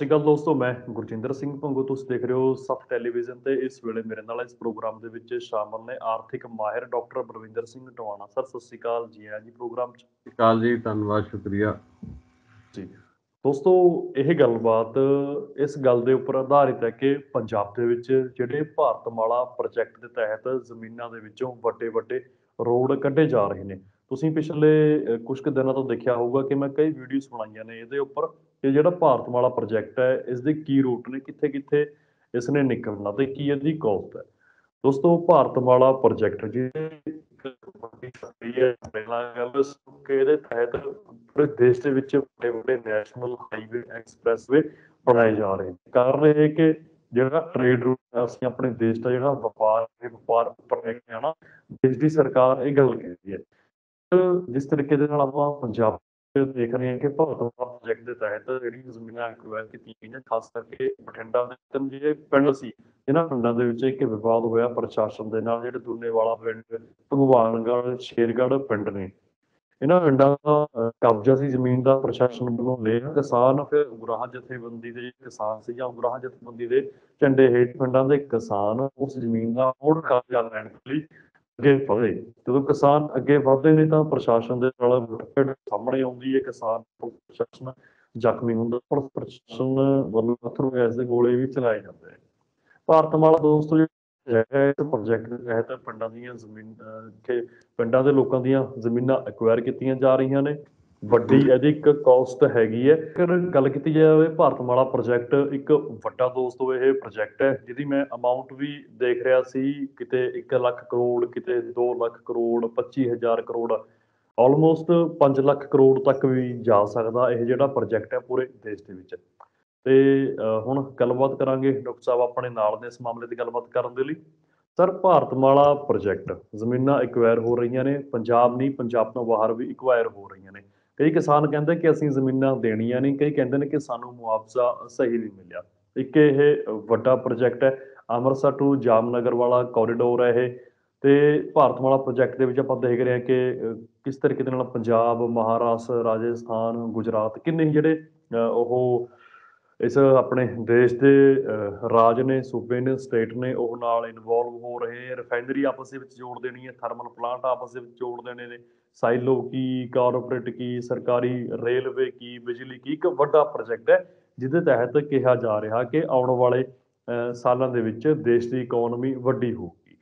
ਸਤਿ ਸ਼੍ਰੀ ਅਕਾਲ ਦੋਸਤੋ ਮੈਂ ਗੁਰਜਿੰਦਰ ਸਿੰਘ ਭੰਗੂ। ਤੁਸੀਂ ਦੇਖ ਰਹੇ ਹੋ ਸੱਤ ਟੈਲੀਵਿਜ਼ਨ ਤੇ ਇਸ ਵੇਲੇ ਮੇਰੇ ਨਾਲ ਇਸ ਪ੍ਰੋਗਰਾਮ ਦੇ ਵਿੱਚ ਸ਼ਾਮਲ ਨੇ ਆਰਥਿਕ ਮਾਹਿਰ ਡਾਕਟਰ ਬਲਵਿੰਦਰ ਸਿੰਘ ਟਵਾਣਾ। ਸਰ ਸਤਿ ਸ਼੍ਰੀ ਅਕਾਲ ਜੀ ਆਇਆਂ ਜੀ ਪ੍ਰੋਗਰਾਮ 'ਚ। ਸਤਿ ਸ਼੍ਰੀ ਅਕਾਲ ਜੀ ਧੰਨਵਾਦ ਸ਼ੁਕਰੀਆ। ਜੀ। ਦੋਸਤੋ ਇਹ ਗੱਲਬਾਤ ਇਸ ਗੱਲ ਦੇ ਉੱਪਰ ਆਧਾਰਿਤ ਹੈ ਕਿ ਪੰਜਾਬ ਦੇ ਵਿੱਚ ਜਿਹੜੇ ਭਾਰਤਮਾਲਾ ਪ੍ਰੋਜੈਕਟ ਦੇ ਤਹਿਤ ਜ਼ਮੀਨਾਂ ਦੇ ਵਿੱਚੋਂ ਵੱਡੇ ਵੱਡੇ ਰੋਡ ਕੱਢੇ ਜਾ ਰਹੇ ਨੇ। ਤੁਸੀਂ ਪਿਛਲੇ ਕੁਝ ਕੁ ਦਿਨਾਂ ਤੋਂ ਦੇਖਿਆ ਹੋਊਗਾ ਕਿ ਮੈਂ ਕਈ ਵੀਡੀਓਜ਼ ਬਣਾਈਆਂ ਨੇ ਇਹਦੇ ਉੱਪਰ ਕਿ ਜਿਹੜਾ ਭਾਰਤਮਾਲਾ ਪ੍ਰੋਜੈਕਟ ਹੈ ਇਸ ਦੇ ਕੀ ਰੂਟ ਨੇ ਕਿੱਥੇ ਕਿੱਥੇ ਇਸ ਨੇ ਨਿਕਲਣਾ ਤੇ ਕੀ ਇਹਦੀ ਕਾਸਟ ਹੈ। ਦੋਸਤੋ ਭਾਰਤਮਾਲਾ ਪ੍ਰੋਜੈਕਟ ਜਿਹੜੇ ਪਹਿਲਾਂ ਗੱਲ ਕਿ ਇਹਦੇ ਤਹਿਤ ਪੂਰੇ ਦੇਸ਼ ਦੇ ਵਿੱਚ ਵੱਡੇ ਵੱਡੇ ਨੈਸ਼ਨਲ ਹਾਈਵੇ ਐਕਸਪ੍ਰੈਸਵੇ ਬਣਾਏ ਜਾ ਰਹੇ ਨੇ। ਕਾਰਨ ਇਹ ਕਿ ਜਿਹੜਾ ਟ੍ਰੇਡ ਰੂਟ ਅਸੀਂ ਆਪਣੇ ਦੇਸ਼ ਦਾ ਜਿਹੜਾ ਵਪਾਰ ਹੈ ਵਪਾਰ ਉੱਪਰ ਲੈ ਕੇ ਆਣਾ ਦੇਸ਼ ਦੀ ਸਰਕਾਰ ਇਹ ਗੱਲ ਕਹਿੰਦੀ ਹੈ। ਜਿਸ ਤਰੀਕੇ ਦੇ ਨਾਲ ਆਪਾਂ ਪੰਜਾਬ ਦੇਖ ਰਹੇ ਹਾਂ ਕਿ ਭਾਰਤਮਾਲਾ ਪ੍ਰੋਜੈਕਟ ਦੇ ਤਹਿਤ ਜਿਹੜੀ ਜ਼ਮੀਨਾਂ ਐਕਵਾਇਰ ਕੀਤੀਆਂ ਗਈਆਂ, ਖਾਸ ਕਰਕੇ ਬਠਿੰਡਾ ਦੇ ਤਿੰਨ ਜਿਹੜੇ ਪਿੰਡ ਸੀ ਇਹਨਾਂ ਪਿੰਡਾਂ ਦੇ ਵਿੱਚ ਇੱਕ ਵਿਵਾਦ ਹੋਇਆ ਪ੍ਰਸ਼ਾਸਨ ਦੇ ਨਾਲ, ਜਿਹੜੇ ਦੁਰਨੇਵਾਲਾ ਪਿੰਡ, ਭਗਵਾਨਗੜ੍ਹ, ਸ਼ੇਰਗੜ੍ਹ ਪਿੰਡ ਨੇ। ਇਹਨਾਂ ਪਿੰਡਾਂ ਦਾ ਕਬਜ਼ਾ ਸੀ ਜ਼ਮੀਨ ਦਾ, ਪ੍ਰਸ਼ਾਸਨ ਵੱਲੋਂ ਲਿਆ। ਕਿਸਾਨ ਫਿਰ ਉਗਰਾਹ ਜਥੇਬੰਦੀ ਦੇ ਕਿਸਾਨ ਸੀ ਜਾਂ ਉਗਰਾਹ ਜਥੇਬੰਦੀ ਦੇ ਝੰਡੇ ਹੇਠ ਪਿੰਡਾਂ ਦੇ ਕਿਸਾਨ, ਉਸ ਜ਼ਮੀਨ ਦਾ ਮੁੜ ਕਬਜ਼ਾ ਲੈਣ ਲਈ ਅੱਗੇ ਵਧੇ। ਜਦੋਂ ਕਿਸਾਨ ਅੱਗੇ ਵਧਦੇ ਨੇ ਤਾਂ ਪ੍ਰਸ਼ਾਸਨ ਦੇ ਨਾਲ ਮੁੱਠਭੇੜ ਸਾਹਮਣੇ ਆਉਂਦੀ ਹੈ ਕਿਸਾਨ ਪ੍ਰਸ਼ਾਸਨ ਜ਼ਖਮੀ ਹੁੰਦਾ, ਪਰ ਪ੍ਰਸ਼ਾਸਨ ਵੱਲੋਂ ਅਥਰੂ ਗੈਸ ਦੇ ਗੋਲੇ ਵੀ ਚਲਾਏ ਜਾਂਦੇ ਭਾਰਤ ਭਾਰਤਮਾਲਾ ਦੋਸਤੋ ਜਿਹੜਾ ਇਸ ਪ੍ਰੋਜੈਕਟ ਦੇ ਤਹਿਤ ਪਿੰਡਾਂ ਦੀਆਂ ਜ਼ਮੀਨ ਪਿੰਡਾਂ ਦੇ ਲੋਕਾਂ ਦੀਆਂ ਜ਼ਮੀਨਾਂ ਐਕਵਾਇਰ ਕੀਤੀਆਂ ਜਾ ਰਹੀਆਂ ਨੇ। ਵੱਡੀ ਇਹਦੀ ਇੱਕ ਕਾਸਟ ਹੈਗੀ ਹੈ। ਅਗਰ ਗੱਲ ਕੀਤੀ ਜਾਵੇ ਭਾਰਤਮਾਲਾ ਪ੍ਰੋਜੈਕਟ ਇੱਕ ਵੱਡਾ ਦੋਸਤੋ ਇਹ ਪ੍ਰੋਜੈਕਟ ਹੈ, ਜਿਹਦੀ ਮੈਂ ਅਮਾਉਂਟ ਵੀ ਦੇਖ ਰਿਹਾ ਸੀ, ਕਿਤੇ 1 ਲੱਖ ਕਰੋੜ, ਕਿਤੇ 2 ਲੱਖ ਕਰੋੜ 25000 ਕਰੋੜ ਆਲਮੋਸਟ 5 ਲੱਖ ਕਰੋੜ ਤੱਕ ਵੀ ਜਾ ਸਕਦਾ ਇਹ ਜਿਹੜਾ ਪ੍ਰੋਜੈਕਟ ਹੈ ਪੂਰੇ ਦੇਸ਼ ਦੇ ਵਿੱਚ। ਤੇ ਹੁਣ ਗੱਲਬਾਤ ਕਰਾਂਗੇ ਡਾਕਟਰ ਸਾਹਿਬ ਆਪਣੇ ਨਾਲ ਨੇ ਇਸ ਮਾਮਲੇ ਦੀ ਗੱਲਬਾਤ ਕਰਨ ਦੇ ਲਈ। ਸਰ, ਭਾਰਤਮਾਲਾ ਪ੍ਰੋਜੈਕਟ ਜ਼ਮੀਨਾਂ ਐਕਵਾਇਰ ਹੋ ਰਹੀਆਂ ਨੇ, ਪੰਜਾਬ ਨਹੀਂ, ਪੰਜਾਬ ਤੋਂ ਬਾਹਰ ਵੀ ਐਕਵਾਇਰ ਹੋ ਰਹੀਆਂ ਨੇ। ਕਈ ਕਿਸਾਨ ਕਹਿੰਦੇ ਕਿ ਅਸੀਂ ਜ਼ਮੀਨਾਂ ਦੇਣੀਆਂ ਨਹੀਂ, ਕਈ ਕਹਿੰਦੇ ਨੇ ਕਿ ਸਾਨੂੰ ਮੁਆਵਜ਼ਾ ਸਹੀ ਨਹੀਂ ਮਿਲਿਆ। ਇੱਕ ਇਹ ਵੱਡਾ ਪ੍ਰੋਜੈਕਟ ਹੈ, ਅੰਮ੍ਰਿਤਸਰ ਟੂ ਜਾਮਨਗਰ ਵਾਲਾ ਕੋਰੀਡੋਰ ਹੈ ਇਹ। ਤੇ ਭਾਰਤਮਾਲਾ ਪ੍ਰੋਜੈਕਟ ਦੇ ਵਿੱਚ ਆਪਾਂ ਦੇਖ ਰਹੇ ਹਾਂ ਕਿ ਕਿਸ ਤਰੀਕੇ ਦੇ ਨਾਲ ਪੰਜਾਬ, ਮਹਾਰਾਸ਼ਟਰ, ਰਾਜਸਥਾਨ, ਗੁਜਰਾਤ ਕਿੰਨੇ ਜਿਹੜੇ ਉਹ ਇਸ ਆਪਣੇ ਦੇਸ਼ ਦੇ ਰਾਜ ਨੇ, ਸੂਬੇ ਨੇ ਸਟੇਟ ਨੇ ਉਹ ਨਾਲ ਇਨਵੋਲਵ ਹੋ ਰਹੇ ਰਿਫਾਈਨਰੀ ਆਪਸ ਦੇ ਵਿੱਚ ਜੋੜ ਦੇਣੀ ਹੈ ਥਰਮਲ ਪਲਾਂਟ ਆਪਸ ਦੇ ਵਿੱਚ ਜੋੜ ਦੇਣੇ ਨੇ। ਸਾਈਲੋ ਕੀ ਕਾਰਪੋਰੇਟ ਕੀ, ਸਰਕਾਰੀ ਰੇਲਵੇ ਕੀ, ਬਿਜਲੀ ਕੀ, ਇੱਕ ਵੱਡਾ ਪ੍ਰੋਜੈਕਟ ਹੈ, ਜਿਹਦੇ ਤਹਿਤ ਕਿਹਾ ਜਾ ਰਿਹਾ ਕਿ ਆਉਣ ਵਾਲੇ ਸਾਲਾਂ ਦੇ ਵਿੱਚ ਦੇਸ਼ ਦੀ ਇਕਨੋਮੀ ਵੱਡੀ ਹੋਊਗੀ।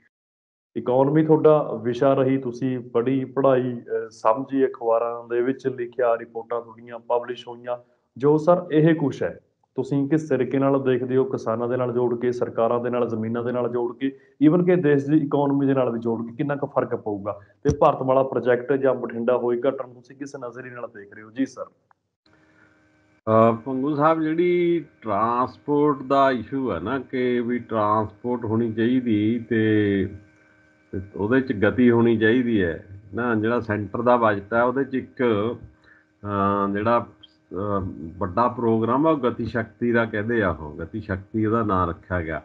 ਇਕਨੋਮੀ ਤੁਹਾਡਾ ਵਿਸ਼ਾ ਰਹੀ ਤੁਸੀਂ ਪੜ੍ਹੀ, ਪੜ੍ਹਾਈ ਸਮਝੀ ਅਖਬਾਰਾਂ ਦੇ ਵਿੱਚ ਲਿਖਿਆ ਰਿਪੋਰਟਾਂ ਤੁਹਾਡੀਆਂ ਪਬਲਿਸ਼ ਹੋਈਆਂ। ਜੋ ਸਰ ਇਹ ਕੁਛ ਹੈ ਤੁਸੀਂ ਕਿਸ ਤਰੀਕੇ ਨਾਲ ਦੇਖਦੇ ਹੋ ਕਿਸਾਨਾਂ ਦੇ ਨਾਲ ਜੋੜ ਕੇ, ਸਰਕਾਰਾਂ ਦੇ ਨਾਲ, ਜ਼ਮੀਨਾਂ ਦੇ ਨਾਲ ਜੋੜ ਕੇ ਈਵਨ ਕਿ ਦੇਸ਼ ਦੀ ਇਕਨੋਮੀ ਦੇ ਨਾਲ ਵੀ ਜੋੜ ਕੇ ਕਿੰਨਾ ਕੁ ਫ਼ਰਕ ਪਊਗਾ? ਤੇ ਭਾਰਤਮਾਲਾ ਪ੍ਰੋਜੈਕਟ ਜਾਂ ਬਠਿੰਡਾ ਹੋਈ ਘਟਨ ਤੁਸੀਂ ਕਿਸ ਨਜ਼ਰੀਏ ਨਾਲ ਦੇਖ ਰਹੇ ਹੋ? ਜੀ ਸਰ ਪੰਗੂ ਸਾਹਿਬ, ਜਿਹੜੀ ਟਰਾਂਸਪੋਰਟ ਦਾ ਇਸ਼ੂ ਹੈ ਨਾ, ਕਿ ਵੀ ਟਰਾਂਸਪੋਰਟ ਹੋਣੀ ਚਾਹੀਦੀ ਤੇ ਉਹਦੇ ਚ ਗਤੀ ਹੋਣੀ ਚਾਹੀਦੀ ਹੈ। ਨਾ, ਜਿਹੜਾ ਸੈਂਟਰ ਦਾ ਬਜਟ ਹੈ ਉਹਦੇ ਚ ਇੱਕ ਜਿਹੜਾ ਵੱਡਾ ਪ੍ਰੋਗਰਾਮ ਆ ਗਤੀ ਸ਼ਕਤੀ ਦਾ ਕਹਿੰਦੇ ਆ ਉਹ, ਗਤੀ ਸ਼ਕਤੀ ਉਹਦਾ ਨਾਮ ਰੱਖਿਆ ਗਿਆ।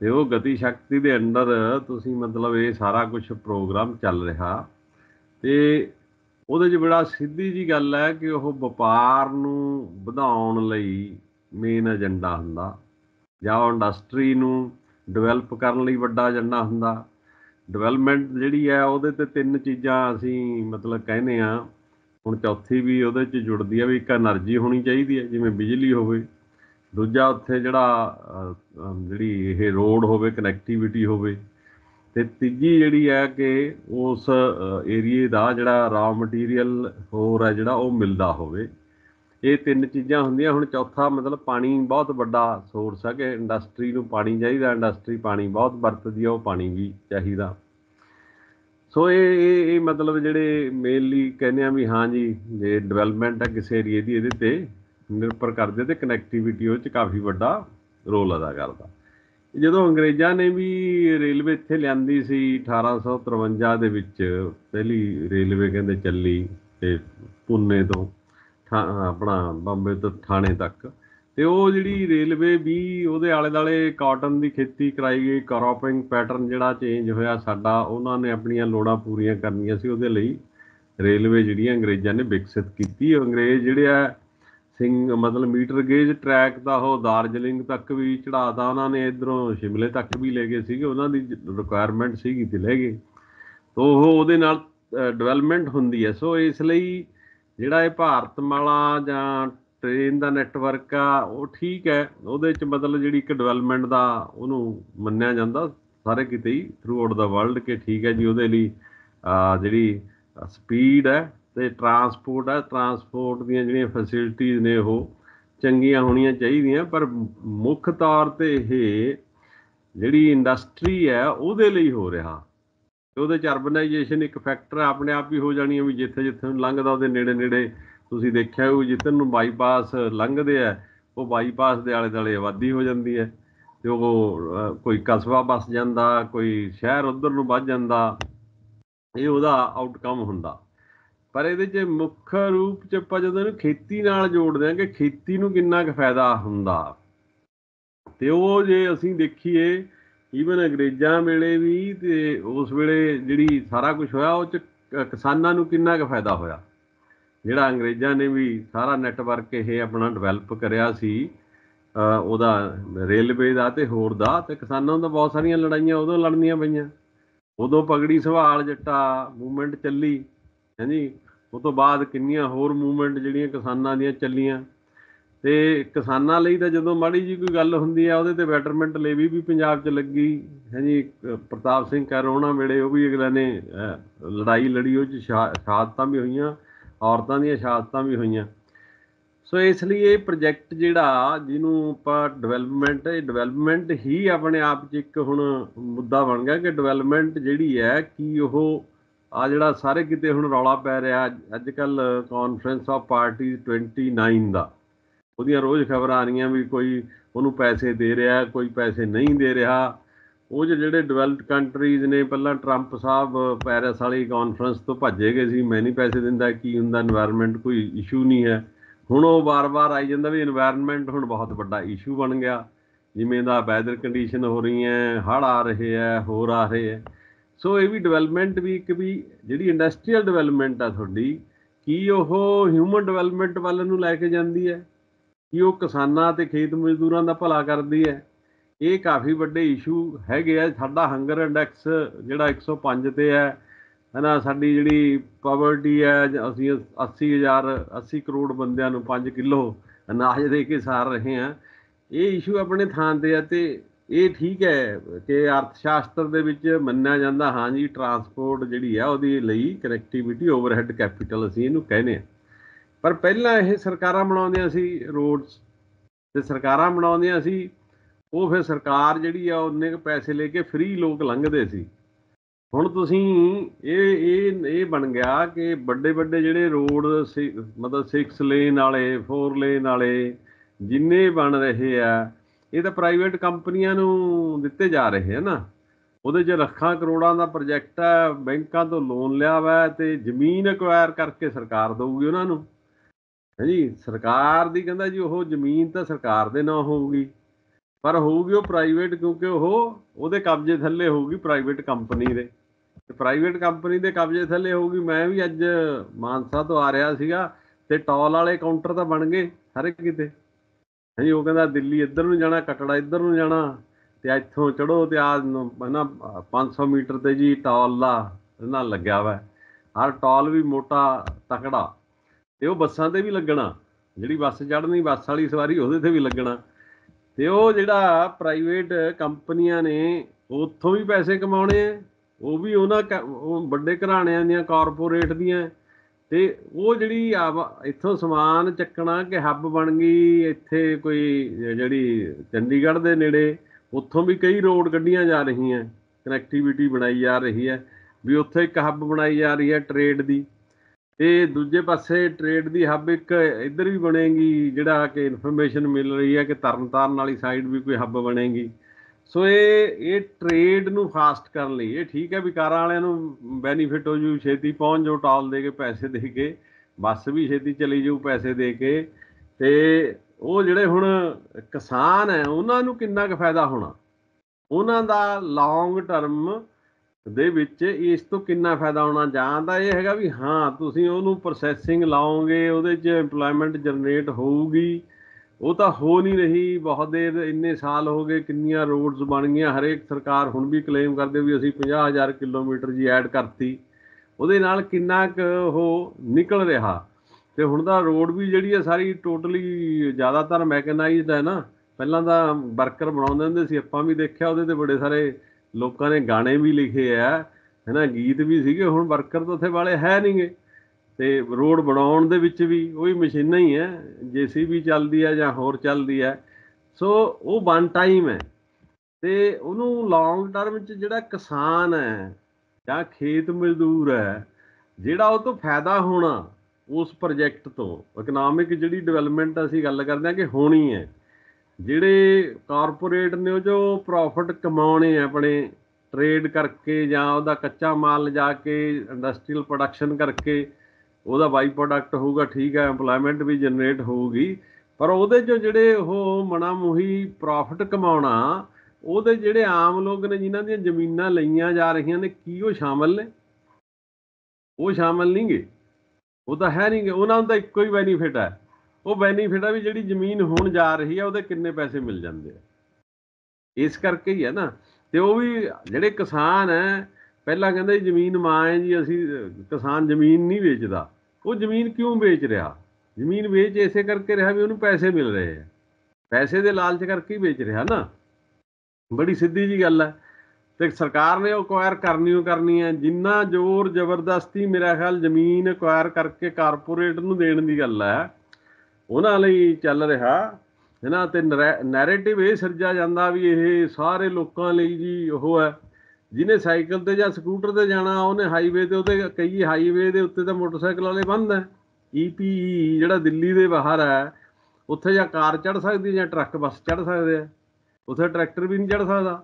ਤੇ ਉਹ ਗਤੀ ਸ਼ਕਤੀ ਦੇ ਅੰਡਰ ਤੁਸੀਂ ਮਤਲਬ ਇਹ ਸਾਰਾ ਕੁਝ ਪ੍ਰੋਗਰਾਮ ਚੱਲ ਰਿਹਾ। ਤੇ ਉਹਦੇ 'ਚ ਬੜਾ ਸਿੱਧੀ ਜੀ ਗੱਲ ਹੈ ਕਿ ਉਹ ਵਪਾਰ ਨੂੰ ਵਧਾਉਣ ਲਈ ਮੇਨ ਏਜੰਡਾ ਹੁੰਦਾ। ਜਾਂ ਇੰਡਸਟਰੀ ਨੂੰ ਡਿਵੈਲਪ ਕਰਨ ਲਈ ਵੱਡਾ ਏਜੰਡਾ ਹੁੰਦਾ। ਡਿਵੈਲਪਮੈਂਟ ਜਿਹੜੀ ਹੈ ਉਹਦੇ ਤੇ ਤਿੰਨ ਚੀਜ਼ਾਂ ਅਸੀਂ ਮਤਲਬ ਕਹਿੰਦੇ ਆ ਹੁਣ ਚੌਥੀ ਵੀ ਉਹਦੇ ਚ ਜੁੜਦੀ ਹੈ ਵੀ ਇੱਕ એનર્ਜੀ ਹੋਣੀ ਚਾਹੀਦੀ ਹੈ ਜਿਵੇਂ ਬਿਜਲੀ ਹੋਵੇ। ਦੂਜਾ ਉੱਥੇ ਜਿਹੜਾ ਜਿਹੜੀ ਇਹ ਰੋਡ ਹੋਵੇ ਕਨੈਕਟੀਵਿਟੀ ਹੋਵੇ। ਤੇ ਤੀਜੀ ਜਿਹੜੀ ਹੈ ਕਿ ਉਸ ਏਰੀਏ ਦਾ ਜਿਹੜਾ ਰਾ ਮਟੀਰੀਅਲ ਹੋਰ ਹੈ ਜਿਹੜਾ ਉਹ ਮਿਲਦਾ ਹੋਵੇ। ਇਹ ਤਿੰਨ ਚੀਜ਼ਾਂ ਹੁੰਦੀਆਂ। ਹੁਣ ਚੌਥਾ ਮਤਲਬ ਪਾਣੀ ਬਹੁਤ ਵੱਡਾ ਸੋਰਸ ਹੈ ਕਿ ਇੰਡਸਟਰੀ ਨੂੰ ਪਾਣੀ ਚਾਹੀਦਾ। ਇੰਡਸਟਰੀ ਪਾਣੀ ਬਹੁਤ ਵਰਤਦੀ ਆ, ਉਹ ਪਾਣੀ ਵੀ ਚਾਹੀਦਾ। ਸੋ ਇਹ ਇਹ ਮਤਲਬ ਜਿਹੜੇ ਮੇਨਲੀ ਕਹਿੰਦੇ ਆ ਵੀ ਹਾਂ ਜੀ, ਜੇ ਡਿਵੈਲਪਮੈਂਟ ਹੈ ਕਿਸੇ ਏਰੀਏ ਦੀ ਇਹਦੇ ਤੇ ਨਿਰਭਰ ਕਰਦੇ ਤੇ ਕਨੈਕਟੀਵਿਟੀ ਉਹ ਚ ਕਾਫੀ ਵੱਡਾ ਰੋਲ ਅਦਾ ਕਰਦਾ। ਜਦੋਂ ਅੰਗਰੇਜ਼ਾਂ ਨੇ ਵੀ ਰੇਲਵੇ ਇੱਥੇ ਲਿਆਂਦੀ ਸੀ 1853 ਦੇ ਵਿੱਚ, ਪਹਿਲੀ ਰੇਲਵੇ ਕਹਿੰਦੇ ਚੱਲੀ ਤੇ ਪੁਨੇ ਤੋਂ ਆਪਣਾ ਬੰਬੇ ਤੋਂ ਥਾਣੇ ਤੱਕ ਤੇ ਉਹ ਜਿਹੜੀ ਰੇਲਵੇ ਵੀ ਉਹਦੇ ਆਲੇ ਦਾਲੇ ਕਾਟਨ ਦੀ ਖੇਤੀ ਕਰਾਈ ਗਈ ਕ੍ਰੌਪਿੰਗ ਪੈਟਰਨ ਜਿਹੜਾ ਚੇਂਜ ਹੋਇਆ ਸਾਡਾ, ਉਹਨਾਂ ਨੇ ਆਪਣੀਆਂ ਲੋੜਾਂ ਪੂਰੀਆਂ ਕਰਨੀਆਂ ਸੀ ਉਹਦੇ ਲਈ। ਰੇਲਵੇ ਜਿਹੜੀਆਂ ਅੰਗਰੇਜ਼ਾਂ ਨੇ ਵਿਕਸਿਤ ਕੀਤੀ ਅੰਗਰੇਜ਼ ਜਿਹੜੇ ਆ, ਸਿੰਘ ਮਤਲਬ ਮੀਟਰ ਗੇਜ ਟਰੈਕ ਦਾ, ਉਹ ਦਾਰਜਲਿੰਗ ਤੱਕ ਵੀ ਚੜਾਤਾ ਉਹਨਾਂ ਨੇ, ਇਧਰੋਂ ਸ਼ਿਮਲੇ ਤੱਕ ਵੀ ਲੈ ਗਏ ਸੀਗੇ, ਉਹਨਾਂ ਦੀ ਰਿਕੁਆਇਰਮੈਂਟ ਸੀਗੀ ਤੇ ਲੈ ਗਏ। ਤੋ ਉਹ ਉਹਦੇ ਨਾਲ ਡਿਵੈਲਪਮੈਂਟ ਹੁੰਦੀ ਹੈ। ਸੋ ਇਸ ਲਈ ਜਿਹੜਾ ਇਹ ਭਾਰਤਮਾਲਾ ਜਾਂ ਟ੍ਰੇਨ ਦਾ ਨੈਟਵਰਕ ਆ, ਉਹ ਠੀਕ ਹੈ। ਉਹਦੇ ਚ ਮਤਲਬ ਜਿਹੜੀ ਇੱਕ ਡਿਵੈਲਪਮੈਂਟ ਦਾ ਉਹਨੂੰ ਮੰਨਿਆ ਜਾਂਦਾ ਸਾਰੇ ਕਿਤੇ ਹੀ ਥਰੂ ਆਊਟ ਦਾ ਵਰਲਡ ਕਿ ਠੀਕ ਹੈ ਜੀ। ਉਹਦੇ ਲਈ ਜਿਹੜੀ ਸਪੀਡ ਹੈ ਤੇ ਟਰਾਂਸਪੋਰਟ ਹੈ। ਟਰਾਂਸਪੋਰਟ ਦੀਆਂ ਜਿਹੜੀਆਂ ਫੈਸਿਲਿਟੀਆਂ ਨੇ ਉਹ ਚੰਗੀਆਂ ਹੋਣੀਆਂ ਚਾਹੀਦੀਆਂ, ਪਰ ਮੁੱਖ ਤੌਰ ਤੇ ਇਹ ਜਿਹੜੀ ਇੰਡਸਟਰੀ ਹੈ, ਉਹਦੇ ਲਈ ਹੋ ਰਿਹਾ। ਉਹਦੇ ਚ ਅਰਬਨਾਈਜੇਸ਼ਨ ਇੱਕ ਫੈਕਟਰ ਆਪਣੇ ਆਪ ਹੀ ਹੋ ਜਾਣੀ ਹੈ ਵੀ ਜਿੱਥੇ ਜਿੱਥੇ ਲੰਘਦਾ, ਉਹਦੇ ਨੇੜੇ ਨੇੜੇ ਤੁਸੀਂ ਦੇਖਿਆ ਹੋਊ ਜਿੱਧਰ ਨੂੰ ਬਾਈਪਾਸ ਲੰਘਦੇ ਆ, ਉਹ ਬਾਈਪਾਸ ਦੇ ਆਲੇ ਦੁਆਲੇ ਆਬਾਦੀ ਹੋ ਜਾਂਦੀ ਹੈ ਤੇ ਉਹ ਕੋਈ ਕਸਬਾ ਬਸ ਜਾਂਦਾ, ਕੋਈ ਸ਼ਹਿਰ ਉਧਰ ਨੂੰ ਵੱਧ ਜਾਂਦਾ, ਇਹ ਉਹਦਾ ਆਊਟਕਮ ਹੁੰਦਾ। ਪਰ ਇਹਦੇ 'ਚ ਮੁੱਖ ਰੂਪ 'ਚ ਆਪਾਂ ਜਦੋਂ ਇਹਨੂੰ ਖੇਤੀ ਨਾਲ ਜੋੜਦੇ ਹਾਂ ਕਿ ਖੇਤੀ ਨੂੰ ਕਿੰਨਾ ਕੁ ਫਾਇਦਾ ਹੁੰਦਾ। ਤੇ ਉਹ ਜੇ ਅਸੀਂ ਦੇਖੀਏ ਈਵਨ ਅੰਗਰੇਜ਼ਾਂ ਵੇਲੇ ਵੀ ਤੇ ਉਸ ਵੇਲੇ ਜਿਹੜੀ ਸਾਰਾ ਕੁਝ ਹੋਇਆ, ਉਹ 'ਚ ਕਿਸਾਨਾਂ ਨੂੰ ਕਿੰਨਾ ਕੁ ਫਾਇਦਾ ਹੋਇਆ। ਜਿਹੜਾ ਅੰਗਰੇਜ਼ਾਂ ਨੇ ਵੀ ਸਾਰਾ ਨੈਟਵਰਕ ਇਹ ਆਪਣਾ ਡਿਵੈਲਪ ਕਰਿਆ ਸੀ ਉਹਦਾ ਰੇਲਵੇ ਦਾ ਤੇ ਹੋਰ ਦਾ, ਤੇ ਕਿਸਾਨਾਂ ਦਾ ਬਹੁਤ ਸਾਰੀਆਂ ਲੜਾਈਆਂ ਉਦੋਂ ਲੜਨੀਆਂ ਪਈਆਂ। ਉਦੋਂ ਪਗੜੀ ਸਵਾਲ ਜੱਟਾ ਮੂਵਮੈਂਟ ਚੱਲੀ, ਹਾਂਜੀ? ਉਹ ਤੋਂ ਬਾਅਦ ਕਿੰਨੀਆਂ ਹੋਰ ਮੂਵਮੈਂਟ ਜਿਹੜੀਆਂ ਕਿਸਾਨਾਂ ਦੀਆਂ ਚੱਲੀਆਂ। ਤੇ ਕਿਸਾਨਾਂ ਲਈ ਤਾਂ ਜਦੋਂ ਮਾੜੀ ਜੀ ਕੋਈ ਗੱਲ ਹੁੰਦੀ ਆ, ਉਹਦੇ ਤੇ ਬੈਟਰਮੈਂਟ ਲੇਵੀ ਵੀ ਪੰਜਾਬ 'ਚ ਲੱਗੀ, ਹਾਂਜੀ? ਪ੍ਰਤਾਪ ਸਿੰਘ ਕਰੋਣਾ ਵੇਲੇ ਉਹ ਵੀ ਅਗਲਾ ਨੇ ਲੜਾਈ ਲੜੀ, ਉਹ 'ਚ ਸ਼ਹਾ- ਸ਼ਹਾਦਤਾਂ ਵੀ ਹੋਈਆਂ। ਔਰਤਾਂ ਦੀਆਂ ਸ਼ਹਾਦਤਾਂ ਵੀ ਹੋਈਆਂ। ਸੋ ਇਸ ਲਈ ਇਹ ਪ੍ਰੋਜੈਕਟ ਜਿਹੜਾ ਜਿਹਨੂੰ ਆਪਾਂ ਡਿਵੈਲਪਮੈਂਟ ਇਹ ਡਿਵੈਲਪਮੈਂਟ ਹੀ ਆਪਣੇ ਆਪ 'ਚ ਇੱਕ ਹੁਣ ਮੁੱਦਾ ਬਣ ਗਿਆ ਕਿ ਡਿਵੈਲਪਮੈਂਟ ਜਿਹੜੀ ਹੈ ਕਿ ਉਹ ਆ ਜਿਹੜਾ ਸਾਰੇ ਕਿਤੇ ਹੁਣ ਰੌਲਾ ਪੈ ਰਿਹਾ ਅੱਜ ਕੱਲ ਕਾਨਫਰੰਸ ਆਫ ਪਾਰਟੀਜ਼ 29 ਦਾ। ਉਹਦੀਆਂ ਰੋਜ਼ ਖਬਰਾਂ ਆ ਰਹੀਆਂ ਵੀ ਕੋਈ ਉਹਨੂੰ ਪੈਸੇ ਦੇ ਰਿਹਾ, ਕੋਈ ਪੈਸੇ ਨਹੀਂ ਦੇ ਰਿਹਾ। ਉਹ ਜੇ ਜਿਹੜੇ ਡਿਵੈਲਪਡ ਕੰਟਰੀਜ਼ ਨੇ, ਪਹਿਲਾਂ ਟਰੰਪ ਸਾਹਿਬ ਪੈਰਿਸ ਵਾਲੀ ਕਾਨਫਰੰਸ ਤੋਂ ਭੱਜੇ ਗਏ ਸੀ, ਮੈਂ ਨਹੀਂ ਪੈਸੇ ਦਿੰਦਾ, ਕਿ ਹੁੰਦਾ এনवायरमेंट ਕੋਈ ਇਸ਼ੂ ਨਹੀਂ ਹੈ। ਹੁਣ ਉਹ ਵਾਰ-ਵਾਰ ਆਈ ਜਾਂਦਾ ਵੀ এনवायरमेंट ਹੁਣ ਬਹੁਤ ਵੱਡਾ ਇਸ਼ੂ ਬਣ ਗਿਆ। ਜਿਵੇਂ ਦਾ ਵੈਦਰ ਕੰਡੀਸ਼ਨ ਹੋ ਰਹੀ ਹੈ ਹੜ ਆ ਰਹੇ ਹੈ, ਹੋਰ ਆ ਰਹੇ ਹੈ। ਸੋ ਇਹ ਵੀ ਡਿਵੈਲਪਮੈਂਟ ਵੀ ਇੱਕ ਵੀ ਜਿਹੜੀ ਇੰਡਸਟਰੀਅਲ ਡਿਵੈਲਪਮੈਂਟ ਆ ਤੁਹਾਡੀ, ਕੀ ਉਹ ਹਿਊਮਨ ਡਿਵੈਲਪਮੈਂਟ ਵੱਲ ਨੂੰ ਲੈ ਕੇ ਜਾਂਦੀ ਹੈ? ਕੀ ਉਹ ਕਿਸਾਨਾਂ ਤੇ ਖੇਤ ਮਜ਼ਦੂਰਾਂ ਦਾ ਭਲਾ ਕਰਦੀ ਹੈ? ਇਹ ਕਾਫੀ ਵੱਡੇ ਇਸ਼ੂ ਹੈਗੇ ਆ। ਸਾਡਾ ਹੰਗਰ ਇੰਡੈਕਸ ਜਿਹੜਾ 105 ਤੇ ਹੈ ਹਨਾ ਸਾਡੀ ਜਿਹੜੀ ਪਾਵਰਟੀ ਹੈ ਜ- ਅਸੀਂ 80000 80 ਕਰੋੜ ਬੰਦਿਆਂ ਨੂੰ 5 ਕਿਲੋ ਅਨਾਜ ਦੇ ਕੇ ਸਾਰ ਰਹੇ ਹਾਂ। ਇਹ ਇਸ਼ੂ ਆਪਣੇ ਥਾਂ ਤੇ ਹੈ ਤੇ ਇਹ ਠੀਕ ਹੈ ਕਿ ਅਰਥ ਸ਼ਾਸਤਰ ਦੇ ਵਿੱਚ ਮੰਨਿਆ ਜਾਂਦਾ, ਹਾਂ ਜੀ ਟਰਾਂਸਪੋਰਟ ਜਿਹੜੀ ਆ ਉਹਦੇ ਲਈ ਕਨੈਕਟੀਵਿਟੀ ਓਵਰਹੈੱਡ ਕੈਪੀਟਲ ਅਸੀਂ ਇਹਨੂੰ ਕਹਿੰਦੇ ਆ ਪਰ ਪਹਿਲਾਂ ਇਹ ਸਰਕਾਰਾਂ ਬਣਾਉਂਦੀਆਂ ਸੀ ਰੋਡਸ ਤੇ ਸਰਕਾਰਾਂ ਬਣਾਉਂਦੀਆਂ ਸੀ। ਉਹ ਫਿਰ ਸਰਕਾਰ ਜਿਹੜੀ ਆ, ਉਹਨੇ ਕੁ ਪੈਸੇ ਲੈ ਕੇ ਫ੍ਰੀ ਲੋਕ ਲੰਘਦੇ ਸੀ। ਹੁਣ ਤੁਸੀਂ ਇਹ ਇਹ ਇਹ ਬਣ ਗਿਆ ਕਿ ਵੱਡੇ ਵੱਡੇ ਜਿਹੜੇ ਰੋਡ ਮਤਲਬ 6 ਲੇਨ ਵਾਲੇ 4 ਲੇਨ ਵਾਲੇ, ਜਿੰਨੇ ਬਣ ਰਹੇ ਆ, ਇਹ ਤਾਂ ਪ੍ਰਾਈਵੇਟ ਕੰਪਨੀਆਂ ਨੂੰ ਦਿੱਤੇ ਜਾ ਰਹੇ ਆ ਨਾ। ਉਹਦੇ 'ਚ ਲੱਖਾਂ ਕਰੋੜਾਂ ਦਾ ਪ੍ਰੋਜੈਕਟ ਹੈ ਬੈਂਕਾਂ ਤੋਂ ਲੋਨ ਲਿਆ ਵਾ ਤੇ ਜ਼ਮੀਨ ਐਕਵਾਇਰ ਕਰਕੇ ਸਰਕਾਰ ਦੇਊਗੀ ਉਹਨਾਂ ਨੂੰ। ਹਾਂਜੀ ਸਰਕਾਰ ਦੀ ਕਹਿੰਦਾ ਜੀ, ਉਹ ਜ਼ਮੀਨ ਤਾਂ ਸਰਕਾਰ ਦੇ ਨਾਂ ਹੋਊਗੀ। ਪਰ ਹੋਊਗੀ ਉਹ ਪ੍ਰਾਈਵੇਟ ਕਿਉਂਕਿ ਉਹ ਉਹਦੇ ਕਬਜ਼ੇ ਥੱਲੇ ਹੋਊਗੀ ਪ੍ਰਾਈਵੇਟ ਕੰਪਨੀ ਦੇ। ਤੇ ਪ੍ਰਾਈਵੇਟ ਕੰਪਨੀ ਦੇ ਕਬਜ਼ੇ ਥੱਲੇ ਹੋਊਗੀ, ਮੈਂ ਵੀ ਅੱਜ ਮਾਨਸਾ ਤੋਂ ਆ ਰਿਹਾ ਸੀਗਾ ਤੇ ਟੋਲ ਵਾਲੇ ਕਾਊਂਟਰ ਤਾਂ ਬਣ ਗਏ ਹਰ ਇੱਕ ਕਿਤੇ। ਹਾਂਜੀ ਉਹ ਕਹਿੰਦਾ ਦਿੱਲੀ ਇੱਧਰ ਨੂੰ ਜਾਣਾ, ਕਟੜਾ ਇੱਧਰ ਨੂੰ ਜਾਣਾ ਤੇ ਇੱਥੋਂ ਚੜੋ ਤੇ ਆ ਨਾ 500 ਮੀਟਰ ਤੇ ਜੀ ਟੋਲ ਦਾ ਨਾਲ ਲੱਗਿਆ ਵਾ। ਹਰ ਟੋਲ ਵੀ ਮੋਟਾ ਤਕੜਾ। ਤੇ ਉਹ ਬੱਸਾਂ ਤੇ ਵੀ ਲੱਗਣਾ, ਜਿਹੜੀ ਬੱਸ ਚੜ੍ਹਨੀ, ਬੱਸ ਵਾਲੀ ਸਵਾਰੀ ਉਹਦੇ ਤੇ ਵੀ ਲੱਗਣਾ। ਤੇ ਉਹ ਜਿਹੜਾ ਪ੍ਰਾਈਵੇਟ ਕੰਪਨੀਆਂ ਨੇ, ਉੱਥੋਂ ਵੀ ਪੈਸੇ ਕਮਾਉਣੇ ਆ, ਉਹ ਵੀ ਉਹਨਾਂ ਕ- ਉਹ ਵੱਡੇ ਘਰਾਣਿਆਂ ਦੀਆਂ ਕਾਰਪੋਰੇਟ ਦੀਆਂ, ਤੇ ਉਹ ਜਿਹੜੀ ਆਵਾ- ਇੱਥੋਂ ਸਮਾਨ ਚੱਕਣਾ ਕਿ ਹੱਬ ਬਣ ਗਈ, ਇੱਥੇ ਕੋਈ ਜਿਹੜੀ ਚੰਡੀਗੜ੍ਹ ਦੇ ਨੇੜੇ, ਉੱਥੋਂ ਵੀ ਕਈ ਰੋਡ ਕੱਢੀਆਂ ਜਾ ਰਹੀਆਂ ਕਨੈਕਟੀਵਿਟੀ ਬਣਾਈ ਜਾ ਰਹੀ ਹੈ, ਵੀ ਉੱਥੇ ਇੱਕ ਹੱਬ ਬਣਾਈ ਜਾ ਰਹੀ ਹੈ ਟ੍ਰੇਡ ਦੀ। ਤੇ ਦੂਜੇ ਪਾਸੇ ਟ੍ਰੇਡ ਦੀ ਹੱਬ ਇੱਕ ਇੱਧਰ ਵੀ ਬਣੇਗੀ, ਜਿਹੜਾ ਕਿ ਇਨਫੋਰਮੇਸ਼ਨ ਮਿਲ ਰਹੀ ਹੈ ਕਿ ਤਰਨਤਾਰਨ ਵਾਲੀ ਸਾਈਡ ਵੀ ਕੋਈ ਹੱਬ ਬਣੇਗੀ। ਸੋ ਇਹ ਇਹ ਟ੍ਰੇਡ ਨੂੰ ਫਾਸਟ ਕਰਨ ਲਈ, ਇਹ ਠੀਕ ਹੈ ਵੀ ਕਾਰਾਂ ਵਾਲਿਆਂ ਨੂੰ ਬੈਨੀਫਿਟ ਹੋ ਜੂ, ਛੇਤੀ ਪਹੁੰਚ ਜਾਓ ਟਾਲ ਦੇ ਕੇ ਪੈਸੇ ਦੇ ਕੇ, ਬੱਸ ਵੀ ਛੇਤੀ ਚਲੀ ਜਾਊ ਪੈਸੇ ਦੇ ਕੇ। ਤੇ ਉਹ ਜਿਹੜੇ ਹੁਣ ਕਿਸਾਨ ਹੈ, ਉਹਨਾਂ ਨੂੰ ਕਿੰਨਾ ਕੁ ਫਾਇਦਾ ਹੋਣਾ? ਉਹਨਾਂ ਦਾ ਲੌਂਗ ਟਰਮ ਦੇ ਵਿੱਚ ਇਸ ਤੋਂ ਕਿੰਨਾ ਫਾਇਦਾ ਹੋਣਾ ਜਾਂ ਤਾਂ ਇਹ ਹੈਗਾ ਵੀ ਹਾਂ, ਤੁਸੀਂ ਉਹਨੂੰ ਪ੍ਰੋਸੈਸਿੰਗ ਲਾਓਗੇ, ਉਹਦੇ 'ਚ EMPLOYMENT ਜਨਰੇਟ ਹੋਊਗੀ। ਉਹ ਤਾਂ ਹੋ ਨਹੀਂ ਰਹੀ, ਬਹੁਤ ਦੇਰ, ਇੰਨੇ ਸਾਲ ਹੋ ਗਏ, ਕਿੰਨੀਆਂ ਰੋਡਸ ਬਣ ਗਈਆਂ। ਹਰੇਕ ਸਰਕਾਰ ਹੁਣ ਵੀ ਕਲੇਮ ਕਰਦੇ ਵੀ ਅਸੀਂ 50000 ਕਿਲੋਮੀਟਰ ਜੀ ਐਡ ਕਰਤੀ। ਉਹਦੇ ਨਾਲ ਕਿੰਨਾ ਕੁ ਉਹ ਨਿਕਲ ਰਿਹਾ। ਤੇ ਹੁਣ ਦਾ ਰੋਡ ਵੀ ਜਿਹੜੀ ਹੈ ਸਾਰੀ ਟੋਟਲੀ ਜ਼ਿਆਦਾਤਰ ਮੈਕਨਾਈਜ਼ਡ ਹੈ ਨਾ। ਪਹਿਲਾਂ ਤਾਂ ਵਰਕਰ ਬਣਾਉਂਦੇ ਹੁੰਦੇ ਸੀ, ਆਪਾਂ ਵੀ ਦੇਖਿਆ ਉਹਦੇ ਤੇ ਬੜੇ ਸਾਰੇ ਲੋਕਾਂ ਨੇ ਗਾਣੇ ਵੀ ਲਿਖੇ ਆ, ਹੈਨਾ, ਗੀਤ ਵੀ ਸੀਗੇ, ਹੁਣ ਵਰਕਰ ਤਾਂ ਉੱਥੇ ਵਾਲੇ ਹੈ ਨਹੀਂਗੇ। ਤੇ ਰੋਡ ਬਣਾਉਣ ਦੇ ਵਿੱਚ ਵੀ ਉਹੀ ਮਸ਼ੀਨਾਂ ਹੀ ਹੈ ਜੀਸੀਬੀ ਚੱਲਦੀ ਹੈ ਜਾਂ ਹੋਰ ਚੱਲਦੀ ਹੈ ਸੋ ਉਹ ਵਨ ਟਾਈਮ ਹੈ। ਤੇ ਉਹਨੂੰ ਲੌਂਗ ਟਰਮ 'ਚ ਜਿਹੜਾ ਕਿਸਾਨ ਹੈ ਜਾਂ ਖੇਤ ਮਜ਼ਦੂਰ ਹੈ, ਜਿਹੜਾ ਉਹ ਤੋਂ ਫਾਇਦਾ ਹੋਣਾ ਉਸ ਪ੍ਰੋਜੈਕਟ ਤੋਂ ਇਕਨੋਮਿਕ ਜਿਹੜੀ ਡਿਵੈਲਪਮੈਂਟ ਅਸੀਂ ਗੱਲ ਕਰਦੇ ਹਾਂ ਕਿ ਹੋਣੀ ਹੈ। ਜਿਹੜੇ ਕਾਰਪੋਰੇਟ ਨੇ ਉਹ ਜੋ ਪ੍ਰੋਫਿਟ ਕਮਾਉਣੇ ਆ ਆਪਣੇ ਟ੍ਰੇਡ ਕਰਕੇ ਜਾਂ ਉਹਦਾ ਕੱਚਾ ਮਾਲ ਲਿਜਾ ਕੇ ਇੰਡਸਟਰੀਅਲ ਪ੍ਰੋਡਕਸ਼ਨ ਕਰਕੇ, ਉਹਦਾ ਬਾਈ ਪ੍ਰੋਡਕਟ ਹੋਊਗਾ, ਠੀਕ ਹੈ EMPLOYMENT ਵੀ ਜਨਰੇਟ ਹੋਊਗੀ। ਪਰ ਉਹਦੇ ਚੋਂ ਜਿਹੜੇ ਉਹ ਮਣਾ ਮੁਹੀ ਪ੍ਰੋਫਿਟ ਕਮਾਉਣਾ, ਉਹਦੇ ਜਿਹੜੇ ਆਮ ਲੋਕ ਨੇ ਜਿਨ੍ਹਾਂ ਦੀਆਂ ਜ਼ਮੀਨਾਂ ਲਈਆਂ ਜਾ ਰਹੀਆਂ ਨੇ, ਕੀ ਉਹ ਸ਼ਾਮਲ ਨੇ? ਉਹ ਸ਼ਾਮਲ ਨਹੀਂਗੇ। ਉਹ ਤਾਂ ਹੈ ਨਹੀਂਗੇ। ਉਹਨਾਂ ਨੂੰ ਤਾਂ ਇੱਕੋ ਹੀ ਬੈਨੀਫਿਟ ਹੈ ਉਹ ਬੈਨੀਫਿਟ ਆ ਵੀ ਜਿਹੜੀ ਜ਼ਮੀਨ ਹੋਣ ਜਾ ਰਹੀ ਆ, ਉਹਦੇ ਕਿੰਨੇ ਪੈਸੇ ਮਿਲ ਜਾਂਦੇ ਆ। ਇਸ ਕਰਕੇ ਹੀ ਹੈ ਨਾ। ਤੇ ਉਹ ਵੀ ਜਿਹੜੇ ਕਿਸਾਨ ਹੈ ਪਹਿਲਾਂ ਕਹਿੰਦੇ ਸੀ ਜ਼ਮੀਨ ਮਾਂ ਹੈ ਜੀ, ਅਸੀਂ ਕਿਸਾਨ ਜ਼ਮੀਨ ਨਹੀਂ ਵੇਚਦਾ। ਉਹ ਜ਼ਮੀਨ ਕਿਉਂ ਵੇਚ ਰਿਹਾ? ਜ਼ਮੀਨ ਵੇਚ ਇਸੇ ਕਰਕੇ ਰਿਹਾ ਵੀ ਉਹਨੂੰ ਪੈਸੇ ਮਿਲ ਰਹੇ ਆ। ਪੈਸੇ ਦੇ ਲਾਲਚ ਕਰਕੇ ਹੀ ਵੇਚ ਰਿਹਾ ਨਾ। ਬੜੀ ਸਿੱਧੀ ਜੀ ਗੱਲ ਹੈ ਤੇ ਸਰਕਾਰ ਨੇ ਉਹ ਅਕਵਾਇਰ ਕਰਨੀ ਉਹ ਕਰਨੀ ਹੈ ਜਿੰਨਾ ਜ਼ੋਰ ਜ਼ਬਰਦਸਤੀ ਮੇਰਾ ਖਿਆਲ ਜ਼ਮੀਨ ਅਕਵਾਇਰ ਕਰਕੇ ਕਾਰਪੋਰੇਟ ਨੂੰ ਦੇਣ ਦੀ ਗੱਲ ਹੈ ਉਹਨਾਂ ਲਈ ਚੱਲ ਰਿਹਾ। ਹੈ ਨਾ ਤੇ ਨੈਰੇਟਿਵ ਇਹ ਸਿਰਜਿਆ ਜਾਂਦਾ ਵੀ ਇਹ ਸਾਰੇ ਲੋਕਾਂ ਲਈ ਜੀ ਉਹ ਹੈ। ਜਿਹਨੇ ਸਾਈਕਲ ਤੇ ਜਾਂ ਸਕੂਟਰ ਤੇ ਜਾਣਾ, ਉਹਨੇ ਹਾਈਵੇ ਤੇ ਉਹਦੇ ਕਈ ਹਾਈਵੇ ਦੇ ਉੱਤੇ ਤਾਂ ਮੋਟਰਸਾਈਕਲ ਵਾਲੇ ਬੰਦ ਹੈ। ਈਪੀ ਜਿਹੜਾ ਦਿੱਲੀ ਦੇ ਬਾਹਰ ਹੈ, ਉੱਥੇ ਜਾਂ ਕਾਰ ਚੜ ਸਕਦੀ ਜਾਂ ਟਰੱਕ, ਬੱਸ ਚੜ ਸਕਦੇ ਆ ਉੱਥੇ ਟਰੈਕਟਰ ਵੀ ਨਹੀਂ ਚੜ ਸਕਦਾ।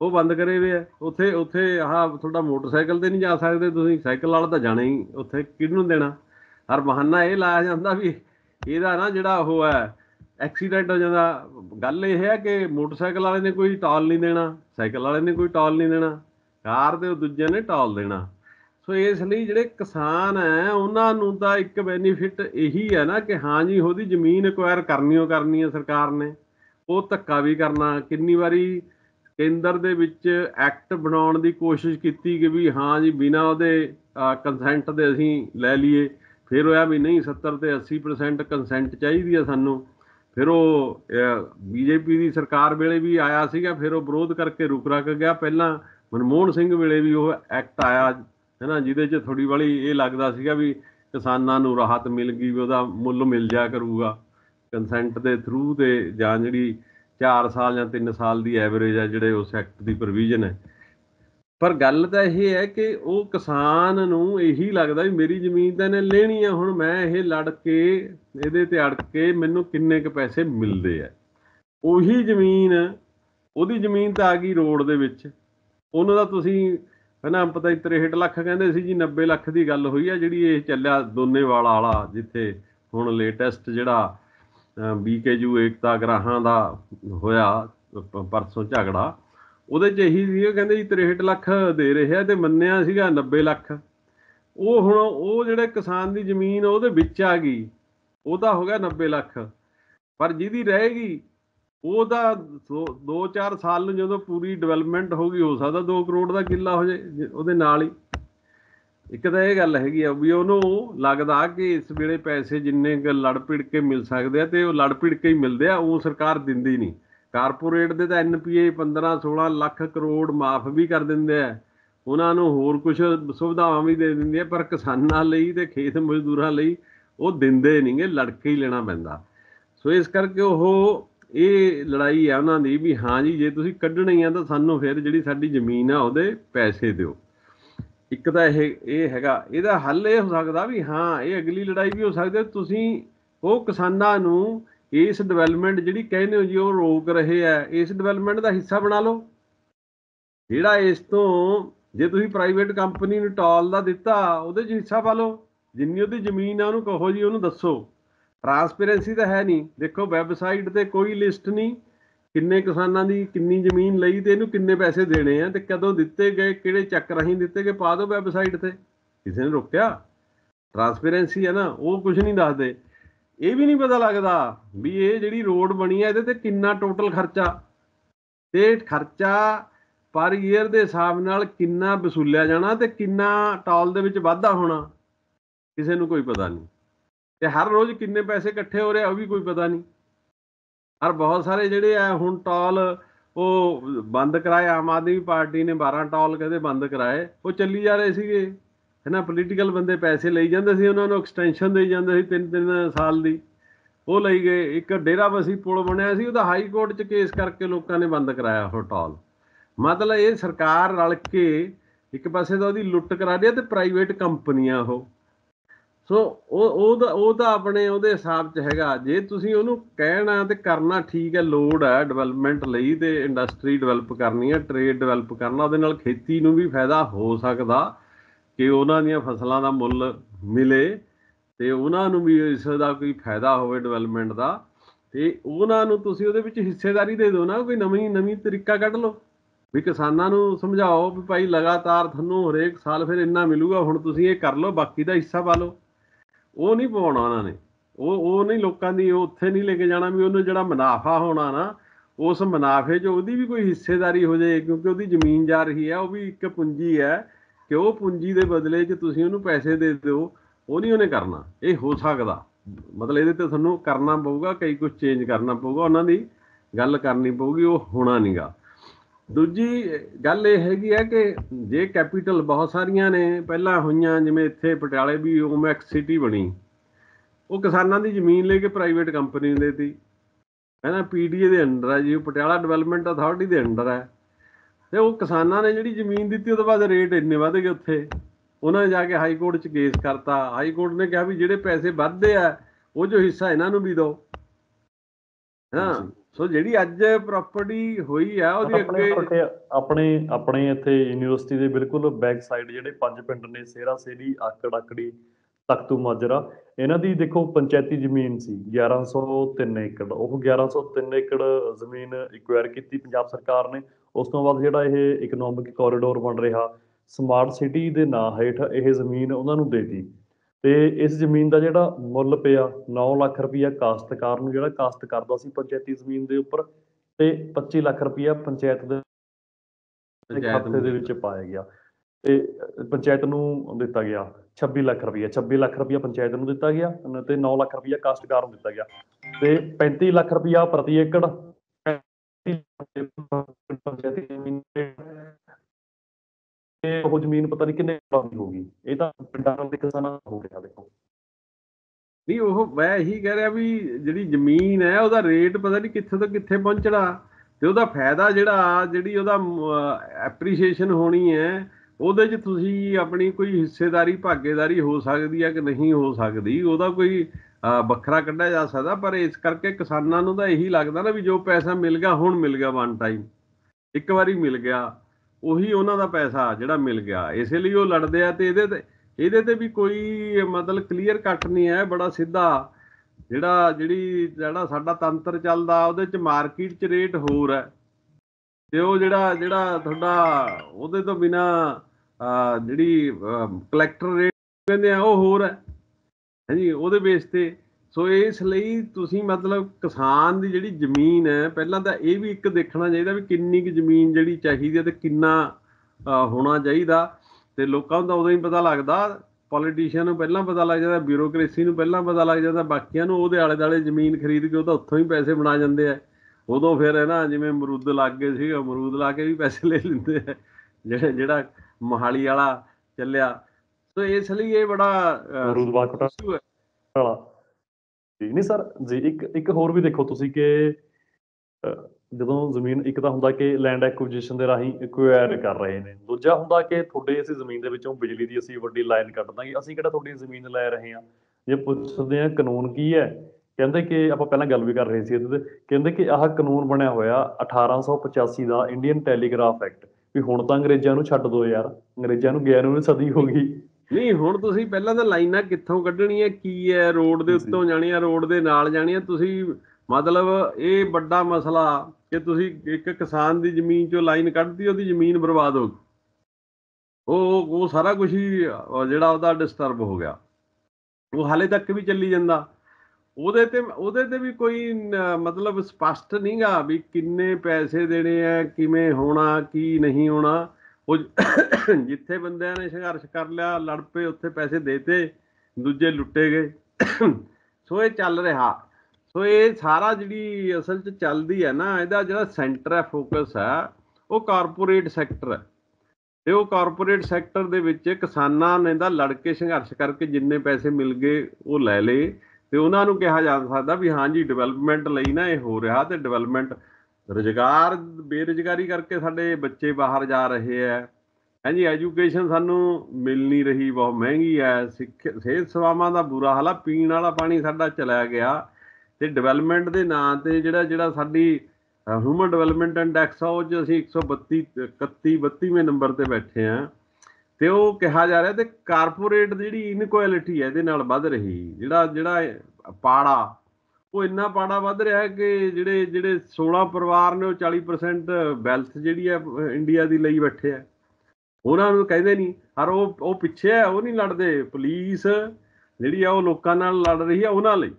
ਉਹ ਬੰਦ ਕਰੇ ਹੋਏ ਆ ਉੱਥੇ ਉੱਥੇ ਆਹ ਤੁਹਾਡਾ ਮੋਟਰਸਾਈਕਲ ਤੇ ਨਹੀਂ ਜਾ ਸਕਦੇ ਤੁਸੀਂ। ਸਾਈਕਲ ਵਾਲਾ ਤਾਂ ਜਾਣਾ ਹੀ, ਉੱਥੇ ਕਿਹਨੂੰ ਦੇਣਾ? ਹਰ ਬਹਾਨਾ ਇਹ ਲਾਇਆ ਜਾਂਦਾ ਵੀ ਇਹਦਾ ਨਾ ਜਿਹੜਾ ਉਹ ਹੈ ਐਕਸੀਡੈਂਟ ਹੋ ਜਾਂਦਾ। ਗੱਲ ਇਹ ਹੈ ਕਿ ਮੋਟਰਸਾਈਕਲ ਵਾਲੇ ਨੇ ਕੋਈ ਟਾਲ ਨਹੀਂ ਦੇਣਾ, ਸਾਈਕਲ ਵਾਲੇ ਨੇ ਕੋਈ ਟਾਲ ਨਹੀਂ ਦੇਣਾ, ਕਾਰ ਦੇ ਦੂਜੇ ਨੇ ਟਾਲ ਦੇਣਾ। ਸੋ ਇਸ ਲਈ ਜਿਹੜੇ ਕਿਸਾਨ ਹੈ, ਉਹਨਾਂ ਨੂੰ ਤਾਂ ਇੱਕ ਬੈਨੀਫਿਟ ਇਹੀ ਹੈ ਨਾ ਕਿ ਹਾਂ ਜੀ, ਉਹਦੀ ਜ਼ਮੀਨ ਅਕਵਾਇਰ ਕਰਨੀ ਓ ਕਰਨੀ ਹੈ ਸਰਕਾਰ ਨੇ। ਉਹ ਧੱਕਾ ਵੀ ਕਰਨਾ। ਕਿੰਨੀ ਵਾਰੀ ਕੇਂਦਰ ਦੇ ਵਿੱਚ ਐਕਟ ਬਣਾਉਣ ਦੀ ਕੋਸ਼ਿਸ਼ ਕੀਤੀ ਕਿ ਵੀ ਹਾਂ ਜੀ, ਬਿਨਾਂ ਉਹਦੇ ਕੰਸੈਂਟ ਦੇ ਅਸੀਂ ਲੈ ਲਈਏ। ਫਿਰ ਹੋਇਆ ਵੀ ਨਹੀਂ 70 ਤੇ 80% ਕੰਸੈਂਟ ਚਾਹੀਦੀ ਆ ਸਾਨੂੰ। ਫਿਰ ਉਹ ਬੀਜੇਪੀ ਦੀ ਸਰਕਾਰ ਵੇਲੇ ਵੀ ਆਇਆ ਸੀਗਾ, ਫਿਰ ਉਹ ਵਿਰੋਧ ਕਰਕੇ ਰੁਕ ਰੱਖ ਗਿਆ। ਪਹਿਲਾਂ ਮਨਮੋਹਨ ਸਿੰਘ ਵੇਲੇ ਵੀ ਉਹ ਐਕਟ ਆਇਆ ਹੈ ਨਾ ਜਿਹਦੇ 'ਚ ਥੋੜੀ ਵਾਲੀ ਇਹ ਲੱਗਦਾ ਸੀਗਾ ਵੀ ਕਿਸਾਨਾਂ ਨੂੰ ਰਾਹਤ ਮਿਲ ਗਈ ਵੀ ਉਹਦਾ ਮੁੱਲ ਮਿਲ ਜਾ ਕਰੂਗਾ। ਕੰਸੈਂਟ ਦੇ ਥਰੂ ਤੇ ਜਾਂ ਜਿਹੜੀ 4 ਸਾਲ ਜਾਂ 3 ਸਾਲ ਦੀ ਐਵਰੇਜ ਹੈ ਜਿਹੜੇ ਉਸ ਐਕਟ ਦੀ ਪ੍ਰੋਵੀਜ਼ਨ ਹੈ ਪਰ ਗੱਲ ਤਾਂ ਇਹ ਹੈ ਕਿ ਉਹ ਕਿਸਾਨ ਨੂੰ ਇਹੀ ਲੱਗਦਾ ਵੀ ਮੇਰੀ ਜ਼ਮੀਨ ਤਾਂ ਇਹਨੇ ਲੈਣੀ ਆ, ਹੁਣ ਮੈਂ ਇਹ ਲੜ ਕੇ, ਇਹਦੇ ਤੇ ਅੜ ਕੇ ਮੈਨੂੰ ਕਿੰਨੇ ਕੁ ਪੈਸੇ ਮਿਲਦੇ ਆ। ਉਹੀ ਜ਼ਮੀਨ, ਉਹਦੀ ਜ਼ਮੀਨ ਤਾਂ ਆ ਗਈ ਰੋਡ ਦੇ ਵਿੱਚ। ਉਹਨਾਂ ਦਾ ਤੁਸੀਂ ਹਨਾ ਪਤਾ ਹੀ 63 ਲੱਖ ਕਹਿੰਦੇ ਸੀ ਜੀ 90 ਲੱਖ ਦੀ ਗੱਲ ਹੋਈ ਆ, ਜਿਹੜੀ ਇਹ ਚੱਲਿਆ ਦੋਨੇਵਾਲਾ ਵਾਲਾ ਜਿੱਥੇ ਹੁਣ ਲੇਟੈਸਟ ਜਿਹੜਾ ਬੀਕੇਯੂ ਏਕਤਾ ਗ੍ਰਾਹਾਂ ਦਾ ਹੋਇਆ ਪਰਸੋਂ ਝਗੜਾ। ਉਹਦੇ ਚ ਇਹੀ ਸੀ ਕਹਿੰਦੇ ਜੀ 63 ਲੱਖ ਦੇ ਰਿਹਾ ਤੇ ਮੰਨਿਆ ਸੀਗਾ 90 ਲੱਖ। ਉਹ ਹੁਣ ਉਹ ਜਿਹੜੇ ਕਿਸਾਨ ਦੀ ਜ਼ਮੀਨ ਉਹਦੇ ਵਿੱਚ ਆ ਗਈ। ਉਹਦਾ ਹੋ ਗਿਆ 90 ਲੱਖ। ਪਰ ਜਿਹਦੀ ਰਹੇਗੀ ਉਹਦਾ 2-4 ਸਾਲ ਨੂੰ ਜਦੋਂ ਪੂਰੀ ਡਿਵੈਲਪਮੈਂਟ ਹੋ ਗਈ, ਹੋ ਸਕਦਾ 2 ਕਰੋੜ ਦਾ ਕਿੱਲਾ ਹੋ ਜਾਏ ਉਹਦੇ ਨਾਲ ਹੀ। ਇੱਕ ਤਾਂ ਇਹ ਗੱਲ ਹੈਗੀ ਆ ਵੀ ਉਹਨੂੰ ਲੱਗਦਾ ਕਿ ਇਸ ਵੇਲੇ ਪੈਸੇ ਜਿੰਨੇ ਲੜ ਭਿੜ ਕੇ ਮਿਲ ਸਕਦੇ ਆ, ਤੇ ਉਹ ਲੜ ਭਿੜ ਕੇ ਹੀ ਮਿਲਦੇ ਆ, ਉਹ ਸਰਕਾਰ ਦਿੰਦੀ ਨਹੀਂ। ਕਾਰਪੋਰੇਟ ਦੇ ਤਾਂ ਐਨਪੀਏ 15-16 ਲੱਖ ਕਰੋੜ ਮਾਫ ਵੀ ਕਰ ਦਿੰਦੇ ਆ। ਉਹਨਾਂ ਨੂੰ ਹੋਰ ਕੁਝ ਸੁਵਿਧਾਵਾਂ ਵੀ ਦੇ ਦਿੰਦੇ ਆ, ਪਰ ਕਿਸਾਨਾਂ ਲਈ ਤੇ ਖੇਤ ਮਜ਼ਦੂਰਾਂ ਲਈ ਉਹ ਦਿੰਦੇ ਨਹੀਂਗੇ ਲੜ ਕੇ ਹੀ ਲੈਣਾ ਪੈਂਦਾ। ਸੋ ਇਸ ਕਰਕੇ ਉਹ ਇਹ ਲੜਾਈ ਆ ਉਹਨਾਂ ਦੀ ਵੀ ਹਾਂ ਜੀ, ਜੇ ਤੁਸੀਂ ਕੱਢਣੀ ਆ ਤਾਂ ਸਾਨੂੰ ਫਿਰ ਜਿਹੜੀ ਸਾਡੀ ਜ਼ਮੀਨ ਆ ਉਹਦੇ ਪੈਸੇ ਦਿਓ। ਇੱਕ ਤਾਂ ਇਹ ਇਹ ਹੈਗਾ, ਇਹਦਾ ਹੱਲ ਇਹ ਹੋ ਸਕਦਾ ਵੀ ਹਾਂ, ਇਹ ਅਗਲੀ ਲੜਾਈ ਵੀ ਹੋ ਸਕਦੀ ਤੁਸੀਂ ਉਹ ਕਿਸਾਨਾਂ ਨੂੰ ਇਸ ਡਿਵੈਲਪਮੈਂਟ ਜਿਹੜੀ ਕਹਿੰਦੇ ਹੋ ਜੀ ਉਹ ਰੋਕ ਰਹੇ ਆ, ਇਸ ਡਿਵੈਲਪਮੈਂਟ ਦਾ ਹਿੱਸਾ ਬਣਾ ਲਓ। ਜਿਹੜਾ ਇਸ ਤੋਂ ਜੇ ਤੁਸੀਂ ਪ੍ਰਾਈਵੇਟ ਕੰਪਨੀ ਨੂੰ ਟਾਲ ਦਾ ਦਿੱਤਾ, ਉਹਦੇ 'ਚ ਹਿੱਸਾ ਪਾ ਲਓ। ਜਿੰਨੀ ਉਹਦੀ ਜ਼ਮੀਨ ਆ, ਉਹਨੂੰ ਕਹੋ ਜੀ, ਉਹਨੂੰ ਦੱਸੋ। ਟਰਾਂਸਪੇਰੈਂਸੀ ਤਾਂ ਹੈ ਨਹੀਂ। ਦੇਖੋ ਵੈਬਸਾਈਟ ਤੇ ਕੋਈ ਲਿਸਟ ਨਹੀਂ। ਕਿੰਨੇ ਕਿਸਾਨਾਂ ਦੀ ਕਿੰਨੀ ਜ਼ਮੀਨ ਲਈ ਤੇ ਇਹਨੂੰ ਕਿੰਨੇ ਪੈਸੇ ਦੇਣੇ ਆ ਤੇ ਕਦੋਂ ਦਿੱਤੇ ਗਏ, ਕਿਹੜੇ ਚੱਕ ਰਾਹੀਂ ਦਿੱਤੇ ਗਏ, ਪਾ ਦਿਓ ਵੈਬਸਾਈਟ ਤੇ। ਕਿਸੇ ਨੇ ਰੋਕਿਆ। ਟਰਾਂਸਪੇਰੈਂਸੀ ਹੈ ਨਾ, ਉਹ ਕੁਝ ਨਹੀਂ ਦੱਸਦੇ। ਇਹ ਵੀ ਨਹੀਂ ਪਤਾ ਲੱਗਦਾ ਵੀ ਇਹ ਜਿਹੜੀ ਰੋਡ ਬਣੀ ਹੈ ਇਹਦੇ ਤੇ ਕਿੰਨਾ ਟੋਟਲ ਖਰਚਾ। ਤੇ ਖਰਚਾ ਪਰ ਈਅਰ ਦੇ ਹਿਸਾਬ ਨਾਲ ਕਿੰਨਾ ਵਸੂਲਿਆ ਜਾਣਾ ਤੇ ਕਿੰਨਾ ਟੋਲ ਦੇ ਵਿੱਚ ਵਾਧਾ ਹੋਣਾ, ਕਿਸੇ ਨੂੰ ਕੋਈ ਪਤਾ ਨਹੀਂ। ਤੇ ਹਰ ਰੋਜ਼ ਕਿੰਨੇ ਪੈਸੇ ਇਕੱਠੇ ਹੋ ਰਹੇ ਆ, ਉਹ ਵੀ ਕੋਈ ਪਤਾ ਨਹੀਂ। ਔਰ ਬਹੁਤ ਸਾਰੇ ਜਿਹੜੇ ਆ, ਹੁਣ ਟੋਲ ਉਹ ਬੰਦ ਕਰਾਏ, ਆਮ ਆਦਮੀ ਪਾਰਟੀ ਨੇ 12 ਟੋਲ ਕਹਿੰਦੇ ਬੰਦ ਕਰਾਏ, ਉਹ ਚੱਲੀ ਜਾ ਰਹੇ ਸੀਗੇ। ਹੈਨਾ ਪੋਲੀਟੀਕਲ ਬੰਦੇ ਪੈਸੇ ਲਈ ਜਾਂਦੇ ਸੀ, ਉਹਨਾਂ ਨੂੰ ਐਕਸਟੈਂਸ਼ਨ ਦੇਈ ਜਾਂਦੇ ਸੀ ਤਿੰਨ ਤਿੰਨ ਸਾਲ ਦੀ। ਉਹ ਲਈ ਗਏ, ਇੱਕ ਡੇਰਾਬੱਸੀ ਪੁਲ ਬਣਿਆ ਸੀ, ਉਹਦਾ ਹਾਈ ਕੋਰਟ 'ਚ ਕੇਸ ਕਰਕੇ ਲੋਕਾਂ ਨੇ ਬੰਦ ਕਰਾਇਆ ਉਹ ਟੋਲ ਮਤਲਬ ਇਹ ਸਰਕਾਰ ਰਲ ਕੇ ਇੱਕ ਪਾਸੇ ਤਾਂ ਉਹਦੀ ਲੁੱਟ ਕਰਾ ਰਹੀ ਹੈ ਤੇ ਪ੍ਰਾਈਵੇਟ ਕੰਪਨੀਆਂ ਉਹ। ਸੋ ਉਹ ਉਹਦਾ ਉਹ ਤਾਂ ਆਪਣੇ ਉਹਦੇ ਹਿਸਾਬ 'ਚ ਹੈਗਾ। ਜੇ ਤੁਸੀਂ ਉਹਨੂੰ ਕਹਿਣਾ ਤੇ ਕਰਨਾ ਠੀਕ ਹੈ, ਲੋੜ ਹੈ ਡਿਵੈਲਪਮੈਂਟ ਲਈ ਤੇ ਇੰਡਸਟਰੀ ਡਿਵੈਲਪ ਕਰਨੀ ਹੈ ਟ੍ਰੇਡ ਡਿਵੈਲਪ ਕਰਨਾ, ਉਹਦੇ ਨਾਲ ਖੇਤੀ ਨੂੰ ਵੀ ਫਾਇਦਾ ਹੋ ਸਕਦਾ। ਕਿ ਉਹਨਾਂ ਦੀਆਂ ਫਸਲਾਂ ਦਾ ਮੁੱਲ ਮਿਲੇ ਤੇ ਉਹਨਾਂ ਨੂੰ ਵੀ ਇਸ ਦਾ ਕੋਈ ਫਾਇਦਾ ਹੋਵੇ ਡਿਵੈਲਪਮੈਂਟ ਦਾ, ਤੇ ਉਹਨਾਂ ਨੂੰ ਤੁਸੀਂ ਉਹਦੇ ਵਿੱਚ ਹਿੱਸੇਦਾਰੀ ਦੇ ਦਿਓ ਨਾ, ਕੋਈ ਨਵੀਂ ਨਵੀਂ ਤਰੀਕਾ ਕੱਢ ਲਓ। ਵੀ ਕਿਸਾਨਾਂ ਨੂੰ ਸਮਝਾਓ ਵੀ ਭਾਈ ਲਗਾਤਾਰ ਤੁਹਾਨੂੰ ਹਰੇਕ ਸਾਲ ਫਿਰ ਇੰਨਾ ਮਿਲੂਗਾ, ਹੁਣ ਤੁਸੀਂ ਇਹ ਕਰ ਲਓ, ਬਾਕੀ ਦਾ ਹਿੱਸਾ ਪਾ ਲਓ। ਉਹ ਨਹੀਂ ਪਾਉਣਾ ਉਹਨਾਂ ਨੇ। ਉਹ ਉਹ ਨਹੀਂ ਲੋਕਾਂ ਦੀ, ਉਹ ਉੱਥੇ ਨਹੀਂ ਲੈ ਕੇ ਜਾਣਾ ਵੀ ਉਹਨੂੰ ਜਿਹੜਾ ਮੁਨਾਫਾ ਹੋਣਾ ਨਾ, ਉਸ ਮੁਨਾਫੇ 'ਚ ਉਹਦੀ ਵੀ ਕੋਈ ਹਿੱਸੇਦਾਰੀ ਹੋ ਜਾਏ, ਕਿਉਂਕਿ ਉਹਦੀ ਜ਼ਮੀਨ ਜਾ ਰਹੀ ਹੈ, ਉਹ ਵੀ ਇੱਕ ਪੂੰਜੀ ਹੈ। ਕਿ ਉਹ ਪੂੰਜੀ ਦੇ ਬਦਲੇ 'ਚ ਤੁਸੀਂ ਉਹਨੂੰ ਪੈਸੇ ਦੇ ਦਿਓ, ਉਹ ਨਹੀਂ ਉਹਨੇ ਕਰਨਾ। ਇਹ ਹੋ ਸਕਦਾ। ਮਤਲਬ ਇਹਦੇ ਤੇ ਤੁਹਾਨੂੰ ਕਰਨਾ ਪਊਗਾ, ਕਈ ਕੁਝ ਚੇਂਜ ਕਰਨਾ ਪਊਗਾ, ਉਹਨਾਂ ਦੀ ਗੱਲ ਕਰਨੀ ਪਊਗੀ, ਉਹ ਹੋਣਾ ਨਹੀਂਗਾ ਦੂਜੀ ਗੱਲ ਇਹ ਹੈਗੀ ਹੈ ਕਿ ਜੇ ਕੈਪੀਟਲ ਬਹੁਤ ਸਾਰੀਆਂ ਨੇ, ਪਹਿਲਾਂ ਹੋਈਆਂ ਜਿਵੇਂ ਇੱਥੇ ਪਟਿਆਲੇ ਵੀ ਓਮੈਕਸ ਸਿਟੀ ਬਣੀ। ਉਹ ਕਿਸਾਨਾਂ ਦੀ ਜ਼ਮੀਨ ਲੈ ਕੇ ਪ੍ਰਾਈਵੇਟ ਕੰਪਨੀ ਦੇ ਦੇਤੀ। ਹੈ ਨਾ ਪੀਡੀਏ ਦੇ ਅੰਡਰ ਹੈ ਜੀ, ਉਹ ਪਟਿਆਲਾ ਡਿਵੈਲਪਮੈਂਟ ਅਥਾਰਟੀ ਦੇ ਅੰਡਰ ਹੈ ਤੇ ਉਹ ਕਿਸਾਨਾਂ ਨੇ ਜਿਹੜੀ ਜ਼ਮੀਨ ਦਿੱਤੀ ਉਹਦੇ ਬਾਅਦ ਰੇਟ ਇੰਨੇ ਵਧ ਗਏ ਉੱਥੇ। ਉਹਨਾਂ ਨੇ ਜਾ ਕੇ ਹਾਈ ਕੋਰਟ 'ਚ ਕੇਸ ਕਰਤਾ। ਹਾਈ ਕੋਰਟ ਨੇ ਕਿਹਾ ਵੀ ਜਿਹੜੇ ਪੈਸੇ ਵੱਧਦੇ ਆ ਉਹ ਜੋ ਹਿੱਸਾ ਇਹਨਾਂ ਨੂੰ ਵੀ ਦਿਓ। ਹਾਂ। ਸੋ ਜਿਹੜੀ ਅੱਜ ਪ੍ਰਾਪਰਟੀ ਹੋਈ ਆ ਉਹਦੀ ਅੱਗੇ ਆਪਣੇ ਆਪਣੇ ਇੱਥੇ ਯੂਨੀਵਰਸਿਟੀ ਦੇ ਬਿਲਕੁਲ ਬੈਕ ਸਾਈਡ ਜਿਹੜੇ ਪੰਜ ਪਿੰਡ ਨੇ ਸੇਰਾ ਸੇਰੀ ਆਕੜ ਆਕੜੀ ਤਖਤੂ ਮਾਜਰਾ। ਇਹਨਾਂ ਦੀ ਦੇਖੋ ਪੰਚਾਇਤੀ ਜ਼ਮੀਨ ਸੀ 1103 ਏਕੜ। ਉਹ 1103 ਏਕੜ ਜ਼ਮੀਨ ਐਕਵਾਇਰ ਕੀਤੀ ਪੰਜਾਬ ਸਰਕਾਰ ਨੇ। ਉਸ ਤੋਂ ਬਾਅਦ ਜਿਹੜਾ ਇਹ ਇਕਨੋਮਿਕ ਕੋਰੀਡੋਰ ਬਣ ਰਿਹਾ ਸਮਾਰਟ ਸਿਟੀ ਦੇ ਨਾਂ ਹੇਠ ਇਹ ਜ਼ਮੀਨ ਉਹਨਾਂ ਨੂੰ ਦੇਤੀ ਤੇ। ਇਸ ਜ਼ਮੀਨ ਦਾ ਜਿਹੜਾ ਮੁੱਲ ਪਿਆ 9 ਲੱਖ ਰੁਪਈਆ ਕਾਸ਼ਤਕਾਰ ਨੂੰ ਜਿਹੜਾ ਕਾਸ਼ਤ ਕਰਦਾ ਸੀ ਪੰਚਾਇਤੀ ਜ਼ਮੀਨ ਦੇ ਉੱਪਰ ਤੇ 25 ਲੱਖ ਰੁਪਈਆ ਪੰਚਾਇਤ ਦੇ ਪੰਚਾਇਤ ਖਾਤੇ ਦੇ ਵਿੱਚ ਪਾਇਆ ਗਿਆ। ਤੇ ਪੰਚਾਇਤ ਨੂੰ ਦਿੱਤਾ ਗਿਆ। 26 ਲੱਖ ਰੁਪਇਆ 26 ਲੱਖ ਰੁਪਇਆ ਪੰਚਾਇਤ ਨੂੰ ਦਿੱਤਾ ਗਿਆ ਤੇ 9 ਲੱਖ ਰੁਪਇਆ ਕਾਸ਼ਤਕਾਰ ਨੂੰ ਦਿੱਤਾ ਗਿਆ। ਤੇ 35 ਲੱਖ ਰੁਪਈਆ ਪ੍ਰਤੀ ਏਕੜ ਪੰਚਾਇਤੀ ਜ਼ਮੀਨ ਤੇ ਉਹ ਜ਼ਮੀਨ ਪਤਾ ਨਹੀਂ ਕਿੰਨੇ ਏਕੜਾਂ ਹੋਗੀ ਇਹ ਤਾਂ ਪਿੰਡਾਂ ਦੇ ਕਿਸਾਨਾਂ ਹੋ ਗਿਆ, ਦੇਖੋ। ਨਹੀਂ, ਉਹ ਮੈਂ ਇਹੀ ਕਹਿ ਰਿਹਾ ਵੀ ਜਿਹੜੀ ਜ਼ਮੀਨ ਹੈ, ਉਹਦਾ ਰੇਟ ਪਤਾ ਨਹੀਂ ਕਿੱਥੇ ਤੋਂ ਕਿੱਥੇ ਪਹੁੰਚਣਾ ਤੇ ਉਹਦਾ ਫਾਇਦਾ ਜਿਹੜਾ, ਜਿਹੜੀ ਉਹਦਾ ਐਪਰੀਸ਼ੀਏਸ਼ਨ ਹੋਣੀ ਹੈ ਉਹਦੇ 'ਚ ਤੁਸੀਂ ਆਪਣੀ ਕੋਈ ਹਿੱਸੇਦਾਰੀ, ਭਾਗੇਦਾਰੀ ਹੋ ਸਕਦੀ ਹੈ ਕਿ ਨਹੀਂ ਹੋ ਸਕਦੀ? ਉਹਦਾ ਕੋਈ ਵੱਖਰਾ ਕੱਢਿਆ ਜਾ ਸਕਦਾ, ਪਰ ਇਸ ਕਰਕੇ ਕਿਸਾਨਾਂ ਨੂੰ ਤਾਂ ਇਹੀ ਲੱਗਦਾ ਨਾ ਵੀ ਜੋ ਪੈਸਾ ਮਿਲ ਗਿਆ, ਹੁਣ ਮਿਲ ਗਿਆ ਵਨ ਟਾਈਮ ਇੱਕ ਵਾਰੀ ਮਿਲ ਗਿਆ, ਉਹੀ ਉਹਨਾਂ ਦਾ ਪੈਸਾ ਜਿਹੜਾ ਮਿਲ ਗਿਆ। ਇਸੇ ਲਈ ਉਹ ਲੜਦੇ ਆ ਤੇ ਇਹਦੇ ਤੇ ਇਹਦੇ ਤੇ ਵੀ ਕੋਈ ਮਤਲਬ ਕਲੀਅਰ ਕੱਟ ਨਹੀਂ ਹੈ, ਬੜਾ ਸਿੱਧਾ। ਜਿਹੜਾ, ਜਿਹੜੀ, ਜਿਹੜਾ ਸਾਡਾ ਤੰਤਰ ਚੱਲਦਾ, ਉਹਦੇ ਚ ਮਾਰਕੀਟ ਚ ਰੇਟ ਹੋਰ ਹੈ। ਤੇ ਉਹ ਜਿਹੜਾ ਜਿਹੜਾ ਤੁਹਾਡਾ, ਉਹਦੇ ਤੋਂ ਬਿਨਾ ਜਿਹੜੀ ਕਲੈਕਟਰ ਰੇਟ ਕਹਿੰਦੇ ਆ, ਉਹ ਹੋਰ ਹੈ। ਹਾਂਜੀ ਉਹਦੇ ਬੇਸ ਤੇ। ਸੋ ਇਸ ਲਈ ਤੁਸੀਂ ਮਤਲਬ ਕਿਸਾਨ ਦੀ ਜਿਹੜੀ ਜ਼ਮੀਨ ਹੈ, ਪਹਿਲਾਂ ਤਾਂ ਇਹ ਵੀ ਇੱਕ ਦੇਖਣਾ ਚਾਹੀਦਾ ਵੀ ਕਿੰਨੀ ਕੁ ਜ਼ਮੀਨ ਜਿਹੜੀ ਚਾਹੀਦੀ ਹੈ ਤੇ ਕਿੰਨਾ ਹੋਣਾ ਚਾਹੀਦਾ। ਤੇ ਲੋਕਾਂ ਨੂੰ ਤਾਂ ਉਦੋਂ ਹੀ ਪਤਾ ਲੱਗਦਾ ਪੋਲੀਟੀਸ਼ੀਅਨ ਨੂੰ ਪਹਿਲਾਂ ਪਤਾ ਲੱਗ ਜਾਂਦਾ ਬਿਊਰੋਕ੍ਰੇਸੀ ਨੂੰ ਪਹਿਲਾਂ ਪਤਾ ਲੱਗ ਜਾਂਦਾ, ਬਾਕੀਆਂ ਨੂੰ ਉਹਦੇ ਆਲੇ ਦਾਲੇ ਜ਼ਮੀਨ ਖਰੀਦ ਕੇ ਉਹ ਤਾਂ ਉੱਥੋਂ ਹੀ ਪੈਸੇ ਬਣਾ ਜਾਂਦੇ ਆ। ਉਦੋਂ ਫਿਰ ਹੈ ਨਾ, ਜਿਵੇਂ ਅਮਰੂਦ ਲੱਗ ਗਏ ਸੀ ਅਮਰੂਦ ਲਾ ਕੇ ਵੀ ਪੈਸੇ ਲੈ ਲੈਂਦੇ ਆ। ਜਿਹੜੇ, ਜਿਹੜਾ ਮੋਹਾਲੀ ਵਾਲਾ ਚੱਲਿਆ। ਸੋ ਇਸ ਲਈ ਇਹ ਬੜਾ ਵਾਲਾ। ਜੀ ਨਹੀਂ ਸਰ ਜੀ ਇੱਕ ਇੱਕ ਹੋਰ ਵੀ ਦੇਖੋ ਤੁਸੀਂ ਕਿ ਜਦੋਂ ਜ਼ਮੀਨ ਇੱਕ ਤਾਂ ਹੁੰਦਾ ਕਿ ਲੈਂਡ ਐਕੁਜੀਸ਼ਨ ਦੇ ਰਾਹੀਂ ਐਕਵਾਇਰ ਕਰ ਰਹੇ ਨੇ। ਦੂਜਾ ਹੁੰਦਾ ਕਿ ਤੁਹਾਡੇ ਅਸੀਂ ਜ਼ਮੀਨ ਦੇ ਵਿੱਚੋਂ ਬਿਜਲੀ ਦੀ ਅਸੀਂ ਵੱਡੀ ਲਾਈਨ ਕੱਢ ਦਾਂਗੇ। ਅਸੀਂ ਕਿਹੜਾ ਤੁਹਾਡੀ ਜ਼ਮੀਨ ਲੈ ਰਹੇ ਹਾਂ? ਜੇ ਪੁੱਛਦੇ ਆ ਕਾਨੂੰਨ ਕੀ ਹੈ ਕਹਿੰਦੇ ਕਿ ਆਪਾਂ ਪਹਿਲਾਂ ਗੱਲ ਵੀ ਕਰ ਰਹੇ ਸੀ ਇਹਦੇ ਤੇ। ਕਹਿੰਦੇ ਕਿ ਆਹ ਕਾਨੂੰਨ ਬਣਿਆ ਹੋਇਆ 1885 ਦਾ ਇੰਡੀਅਨ ਟੈਲੀਗ੍ਰਾਫ ਐਕਟ ਵੀ ਹੁਣ ਤਾਂ ਅੰਗਰੇਜ਼ਾਂ ਨੂੰ ਛੱਡ ਦਿਓ ਯਾਰ ਅੰਗਰੇਜ਼ਾਂ ਨੂੰ 11ਵੀਂ ਸਦੀ ਹੋ ਗਈ। ਨਹੀਂ ਹੁਣ ਤੁਸੀਂ ਪਹਿਲਾਂ ਤਾਂ ਲਾਈਨਾਂ ਕਿੱਥੋਂ ਕੱਢਣੀਆਂ ਕੀ ਹੈ ਰੋਡ ਦੇ। ਉੱਤੋਂ ਜਾਣੀਆਂ ਰੋਡ ਦੇ ਨਾਲ ਜਾਣੀਆਂ ਤੁਸੀਂ ਮਤਲਬ ਇਹ ਵੱਡਾ ਮਸਲਾ ਕਿ ਤੁਸੀਂ ਇੱਕ ਕਿਸਾਨ ਦੀ ਜ਼ਮੀਨ ਚੋਂ ਲਾਈਨ ਕੱਢਦੀ ਉਹਦੀ ਜ਼ਮੀਨ ਬਰਬਾਦ ਹੋ ਗਈ। ਉਹ ਉਹ ਸਾਰਾ ਕੁਝ ਹੀ ਜਿਹੜਾ ਉਹਦਾ ਡਿਸਟਰਬ ਹੋ ਗਿਆ। ਉਹ ਹਾਲੇ ਤੱਕ ਵੀ ਚੱਲੀ ਜਾਂਦਾ। ਉਹਦੇ ਤੇ ਉਹਦੇ ਤੇ ਵੀ ਕੋਈ ਨ- ਮਤਲਬ ਸਪਸ਼ਟ ਨਹੀਂਗਾ ਵੀ ਕਿੰਨੇ ਪੈਸੇ ਦੇਣੇ ਆ, ਕਿਵੇਂ ਹੋਣਾ, ਕੀ ਨਹੀਂ ਹੋਣਾ। ਉਹ ਜਿੱਥੇ ਬੰਦਿਆਂ ਨੇ ਸੰਘਰਸ਼ ਕਰ ਲਿਆ, ਲੜ ਪਏ, ਉੱਥੇ ਪੈਸੇ ਦੇਤੇ, ਦੂਜੇ ਲੁੱਟੇ ਗਏ। ਸੋ ਇਹ ਚੱਲ ਰਿਹਾ। ਸੋ ਇਹ ਸਾਰਾ ਜਿਹੜੀ ਅਸਲ 'ਚ ਚੱਲਦੀ ਹੈ ਨਾ, ਇਹਦਾ ਜਿਹੜਾ ਸੈਂਟਰ ਹੈ ਫੋਕਸ ਹੈ ਉਹ ਕਾਰਪੋਰੇਟ ਸੈਕਟਰ ਹੈ ਤੇ ਉਹ ਕਾਰਪੋਰੇਟ ਸੈਕਟਰ ਦੇ ਵਿੱਚ ਕਿਸਾਨਾਂ ਨੇ ਦਾ ਲੜ ਕੇ ਸੰਘਰਸ਼ ਕਰਕੇ ਜਿੰਨੇ ਪੈਸੇ ਮਿਲ ਗਏ, ਉਹ ਲੈ ਲਏ। ਤੇ ਉਹਨਾਂ ਨੂੰ ਕਿਹਾ ਜਾ ਸਕਦਾ ਵੀ ਹਾਂਜੀ ਡਿਵੈਲਪਮੈਂਟ ਲਈ ਨਾ ਇਹ ਹੋ ਰਿਹਾ ਤੇ ਡਿਵੈਲਪਮੈਂਟ ਰੁਜ਼ਗਾਰ, ਬੇਰੁਜ਼ਗਾਰੀ ਕਰਕੇ ਸਾਡੇ ਬੱਚੇ ਬਾਹਰ ਜਾ ਰਹੇ ਹੈ ਹਾਂਜੀ ਐਜੂਕੇਸ਼ਨ ਸਾਨੂੰ ਮਿਲ ਨਹੀਂ ਰਹੀ, ਬਹੁਤ ਮਹਿੰਗੀ ਹੈ ਸਿੱਖ, ਸਿਹਤ ਸੇਵਾਵਾਂ ਦਾ ਬੁਰਾ ਹਾਲ ਆ, ਪੀਣ ਵਾਲਾ ਪਾਣੀ ਸਾਡਾ ਚਲਾ ਗਿਆ ਤੇ ਡਿਵੈਲਪਮੈਂਟ ਦੇ ਨਾਂ ਤੇ ਜਿਹੜਾ ਜਿਹੜਾ ਸਾਡੀ ਹਿਊਮਨ ਡਿਵੈਲਪਮੈਂਟ ਇੰਡੈਕਸ ਆ, ਉਹ 'ਚ ਅਸੀਂ 132 31 32ਵੇਂ ਨੰਬਰ ਤੇ ਬੈਠੇ ਆ। ਤੇ ਉਹ ਕਿਹਾ ਜਾ ਰਿਹਾ ਤੇ ਕਾਰਪੋਰੇਟ ਜਿਹੜੀ ਇਨਕੁਐਲਿਟੀ ਹੈ ਇਹਦੇ ਨਾਲ ਵੱਧ ਰਹੀ, ਜਿਹੜਾ ਜਿਹੜਾ ਪਾੜਾ, ਉਹ ਇੰਨਾ ਪਾੜਾ ਵੱਧ ਰਿਹਾ ਕਿ ਜਿਹੜੇ ਜਿਹੜੇ 16 ਪਰਿਵਾਰ ਨੇ ਉਹ 40% ਵੈਲਥ ਜਿਹੜੀ ਹੈ ਇੰਡੀਆ ਦੀ ਲਈ ਬੈਠੇ ਆ ਉਹਨਾਂ ਨੂੰ ਕਹਿੰਦੇ ਨਹੀਂ, ਪਰ ਉਹ ਉਹ ਪਿੱਛੇ ਹੈ, ਉਹ ਨਹੀਂ ਲੜਦੇ ਪੁਲਿਸ ਜਿਹੜੀ ਆ ਉਹ ਲੋਕਾਂ ਨਾਲ ਲੜ ਰਹੀ ਆ ਉਹਨਾਂ ਲਈ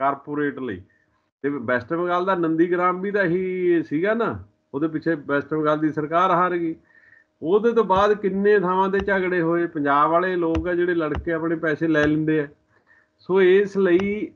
ਕਾਰਪੋਰੇਟ ਲਈ। ਤੇ ਵੈਸਟ ਬੰਗਾਲ ਦਾ ਨੰਦੀਗ੍ਰਾਮ ਵੀ ਤਾਂ ਇਹੀ ਸੀਗਾ ਨਾ, ਉਹਦੇ ਪਿੱਛੇ ਵੈਸਟ ਬੰਗਾਲ ਦੀ ਸਰਕਾਰ ਹਾਰ ਗਈ। ਉਹਦੇ ਤੋਂ ਬਾਅਦ ਕਿੰਨੇ ਥਾਵਾਂ ਤੇ ਝਗੜੇ ਹੋਏ? ਪੰਜਾਬ ਵਾਲੇ ਲੋਕ ਆ ਜਿਹੜੇ ਲੜ ਕੇ ਆਪਣੇ ਪੈਸੇ ਲੈ ਲੈਂਦੇ ਆ। ਸੋ ਇਸ ਲਈ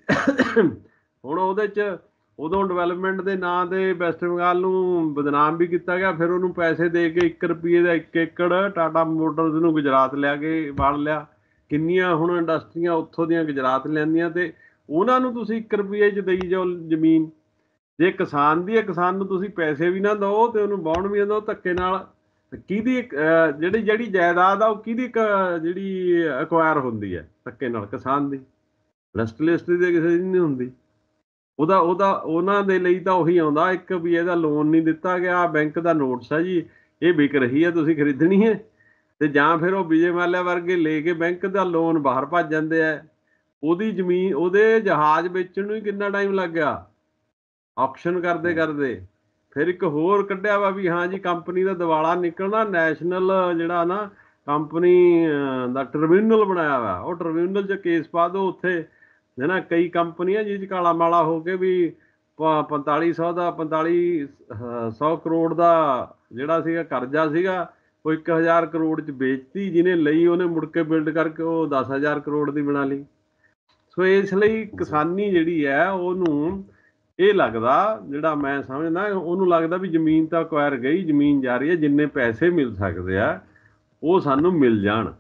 ਹੁਣ ਉਹਦੇ ਚ ਉਦੋਂ ਡਿਵੈਲਪਮੈਂਟ ਦੇ ਨਾਂ ਤੇ ਵੈਸਟ ਬੰਗਾਲ ਨੂੰ ਬਦਨਾਮ ਵੀ ਕੀਤਾ ਗਿਆ। ਫਿਰ ਉਹਨੂੰ ਪੈਸੇ ਦੇ ਕੇ 1 ਰੁਪਏ ਦਾ 1 ਏਕੜ ਟਾਟਾ ਮੋਟਰਸ ਨੂੰ ਗੁਜਰਾਤ ਲਿਆ ਕੇ ਵੜ ਲਿਆ। ਕਿੰਨੀਆਂ ਹੁਣ ਇੰਡਸਟਰੀਆਂ ਉੱਥੋਂ ਦੀਆਂ ਗੁਜਰਾਤ ਲੈਂਦੀਆਂ ਤੇ ਉਹਨਾਂ ਨੂੰ ਤੁਸੀਂ 1 ਰੁਪਏ 'ਚ ਦੇਈ ਜਾਓ ਜ਼ਮੀਨ। ਜੇ ਕਿਸਾਨ ਦੀ ਹੈ, ਕਿਸਾਨ ਨੂੰ ਤੁਸੀਂ ਪੈਸੇ ਵੀ ਨਾ ਦਿਓ ਤੇ ਉਹਨੂੰ ਬਾਉਣ ਵੀ ਨਾ ਦਿਓ ਧੱਕੇ ਨਾਲ। ਕਿਹਦੀ ਜਿਹੜੀ ਜਿਹੜੀ ਜਾਇਦਾਦ ਆ ਉਹ ਕਿਹਦੀ ਜਿਹੜੀ ਅਕਵਾਇਰ ਹੁੰਦੀ ਹੈ? ਧੱਕੇ ਨਾਲ ਕਿਸਾਨ ਦੀ। ਰੈਸਟਲਿਸਟ ਦੀ ਕਿਸੇ ਦੀ ਨਹੀਂ ਹੁੰਦੀ। ਉਹਦਾ ਉਹਦਾ ਉਹਨਾਂ ਦੇ ਲਈ ਤਾਂ ਉਹੀ ਆਉਂਦਾ ਇੱਕ ਵੀ ਇਹਦਾ ਲੋਨ ਨਹੀਂ ਦਿੱਤਾ ਗਿਆ ਬੈਂਕ ਦਾ ਨੋਟਸ ਹੈ ਜੀ ਇਹ ਵਿਕ ਰਹੀ ਹੈ ਤੁਸੀਂ ਖਰੀਦਣੀ ਹੈ। ਤੇ ਜਾਂ ਫਿਰ ਉਹ ਵਿਜੇ ਮਾਲਿਆ ਵਰਗੇ ਲੈ ਕੇ ਬੈਂਕ ਦਾ ਲੋਨ ਬਾਹਰ ਭੱਜ ਜਾਂਦੇ ਆ। ਉਹਦੀ ਜ਼ਮੀਨ ਉਹਦੇ ਜਹਾਜ਼ ਵੇਚਣ ਨੂੰ ਹੀ ਕਿੰਨਾ ਟਾਈਮ ਲੱਗ ਗਿਆ? ਆਕਸ਼ਨ ਕਰਦੇ ਕਰਦੇ। ਫਿਰ ਇੱਕ ਹੋਰ ਕੱਢਿਆ ਵਾ ਵੀ ਹਾਂ ਜੀ ਕੰਪਨੀ ਦਾ ਦਿਵਾਲਾ ਨਿਕਲਣਾ ਨੈਸ਼ਨਲ ਜਿਹੜਾ ਨਾ ਕੰਪਨੀ ਦਾ ਟ੍ਰਿਬਿਊਨਲ ਬਣਾਇਆ ਵਾ। ਉਹ ਟ੍ਰਿਬਿਊਨਲ 'ਚ ਕੇਸ ਪਾ ਦੋ ਉੱਥੇ। ਹੈ ਨਾ, ਕਈ ਕੰਪਨੀਆਂ ਜਿਹ 'ਚ ਕਾਲਾ ਮਾਲਾ ਹੋ ਕੇ ਵੀ ਪ- 4500 ਦਾ 4500 ਕਰੋੜ ਦਾ ਜਿਹੜਾ ਸੀਗਾ ਕਰਜ਼ਾ ਸੀਗਾ, ਉਹ 1000 ਕਰੋੜ 'ਚ ਵੇਚਤੀ, ਜਿਹਨੇ ਲਈ ਉਹਨੇ ਮੁੜ ਕੇ ਬਿਲਡ ਕਰਕੇ ਉਹ 10000 ਕਰੋੜ ਦੀ ਬਣਾ ਲਈ। ਸੋ ਇਸ ਲਈ ਕਿਸਾਨੀ ਜਿਹੜੀ ਹੈ, ਉਹਨੂੰ ਇਹ ਲੱਗਦਾ, ਜਿਹੜਾ ਮੈਂ ਸਮਝਦਾ, ਉਹਨੂੰ ਲੱਗਦਾ ਵੀ ਜ਼ਮੀਨ ਤਾਂ ਅਕਵਾਇਰ ਗਈ, ਜ਼ਮੀਨ ਜਾ ਰਹੀ ਹੈ, ਜਿੰਨੇ ਪੈਸੇ ਮਿਲ ਸਕਦੇ ਆ, ਉਹ ਸਾਨੂੰ ਮਿਲ ਜਾਣ।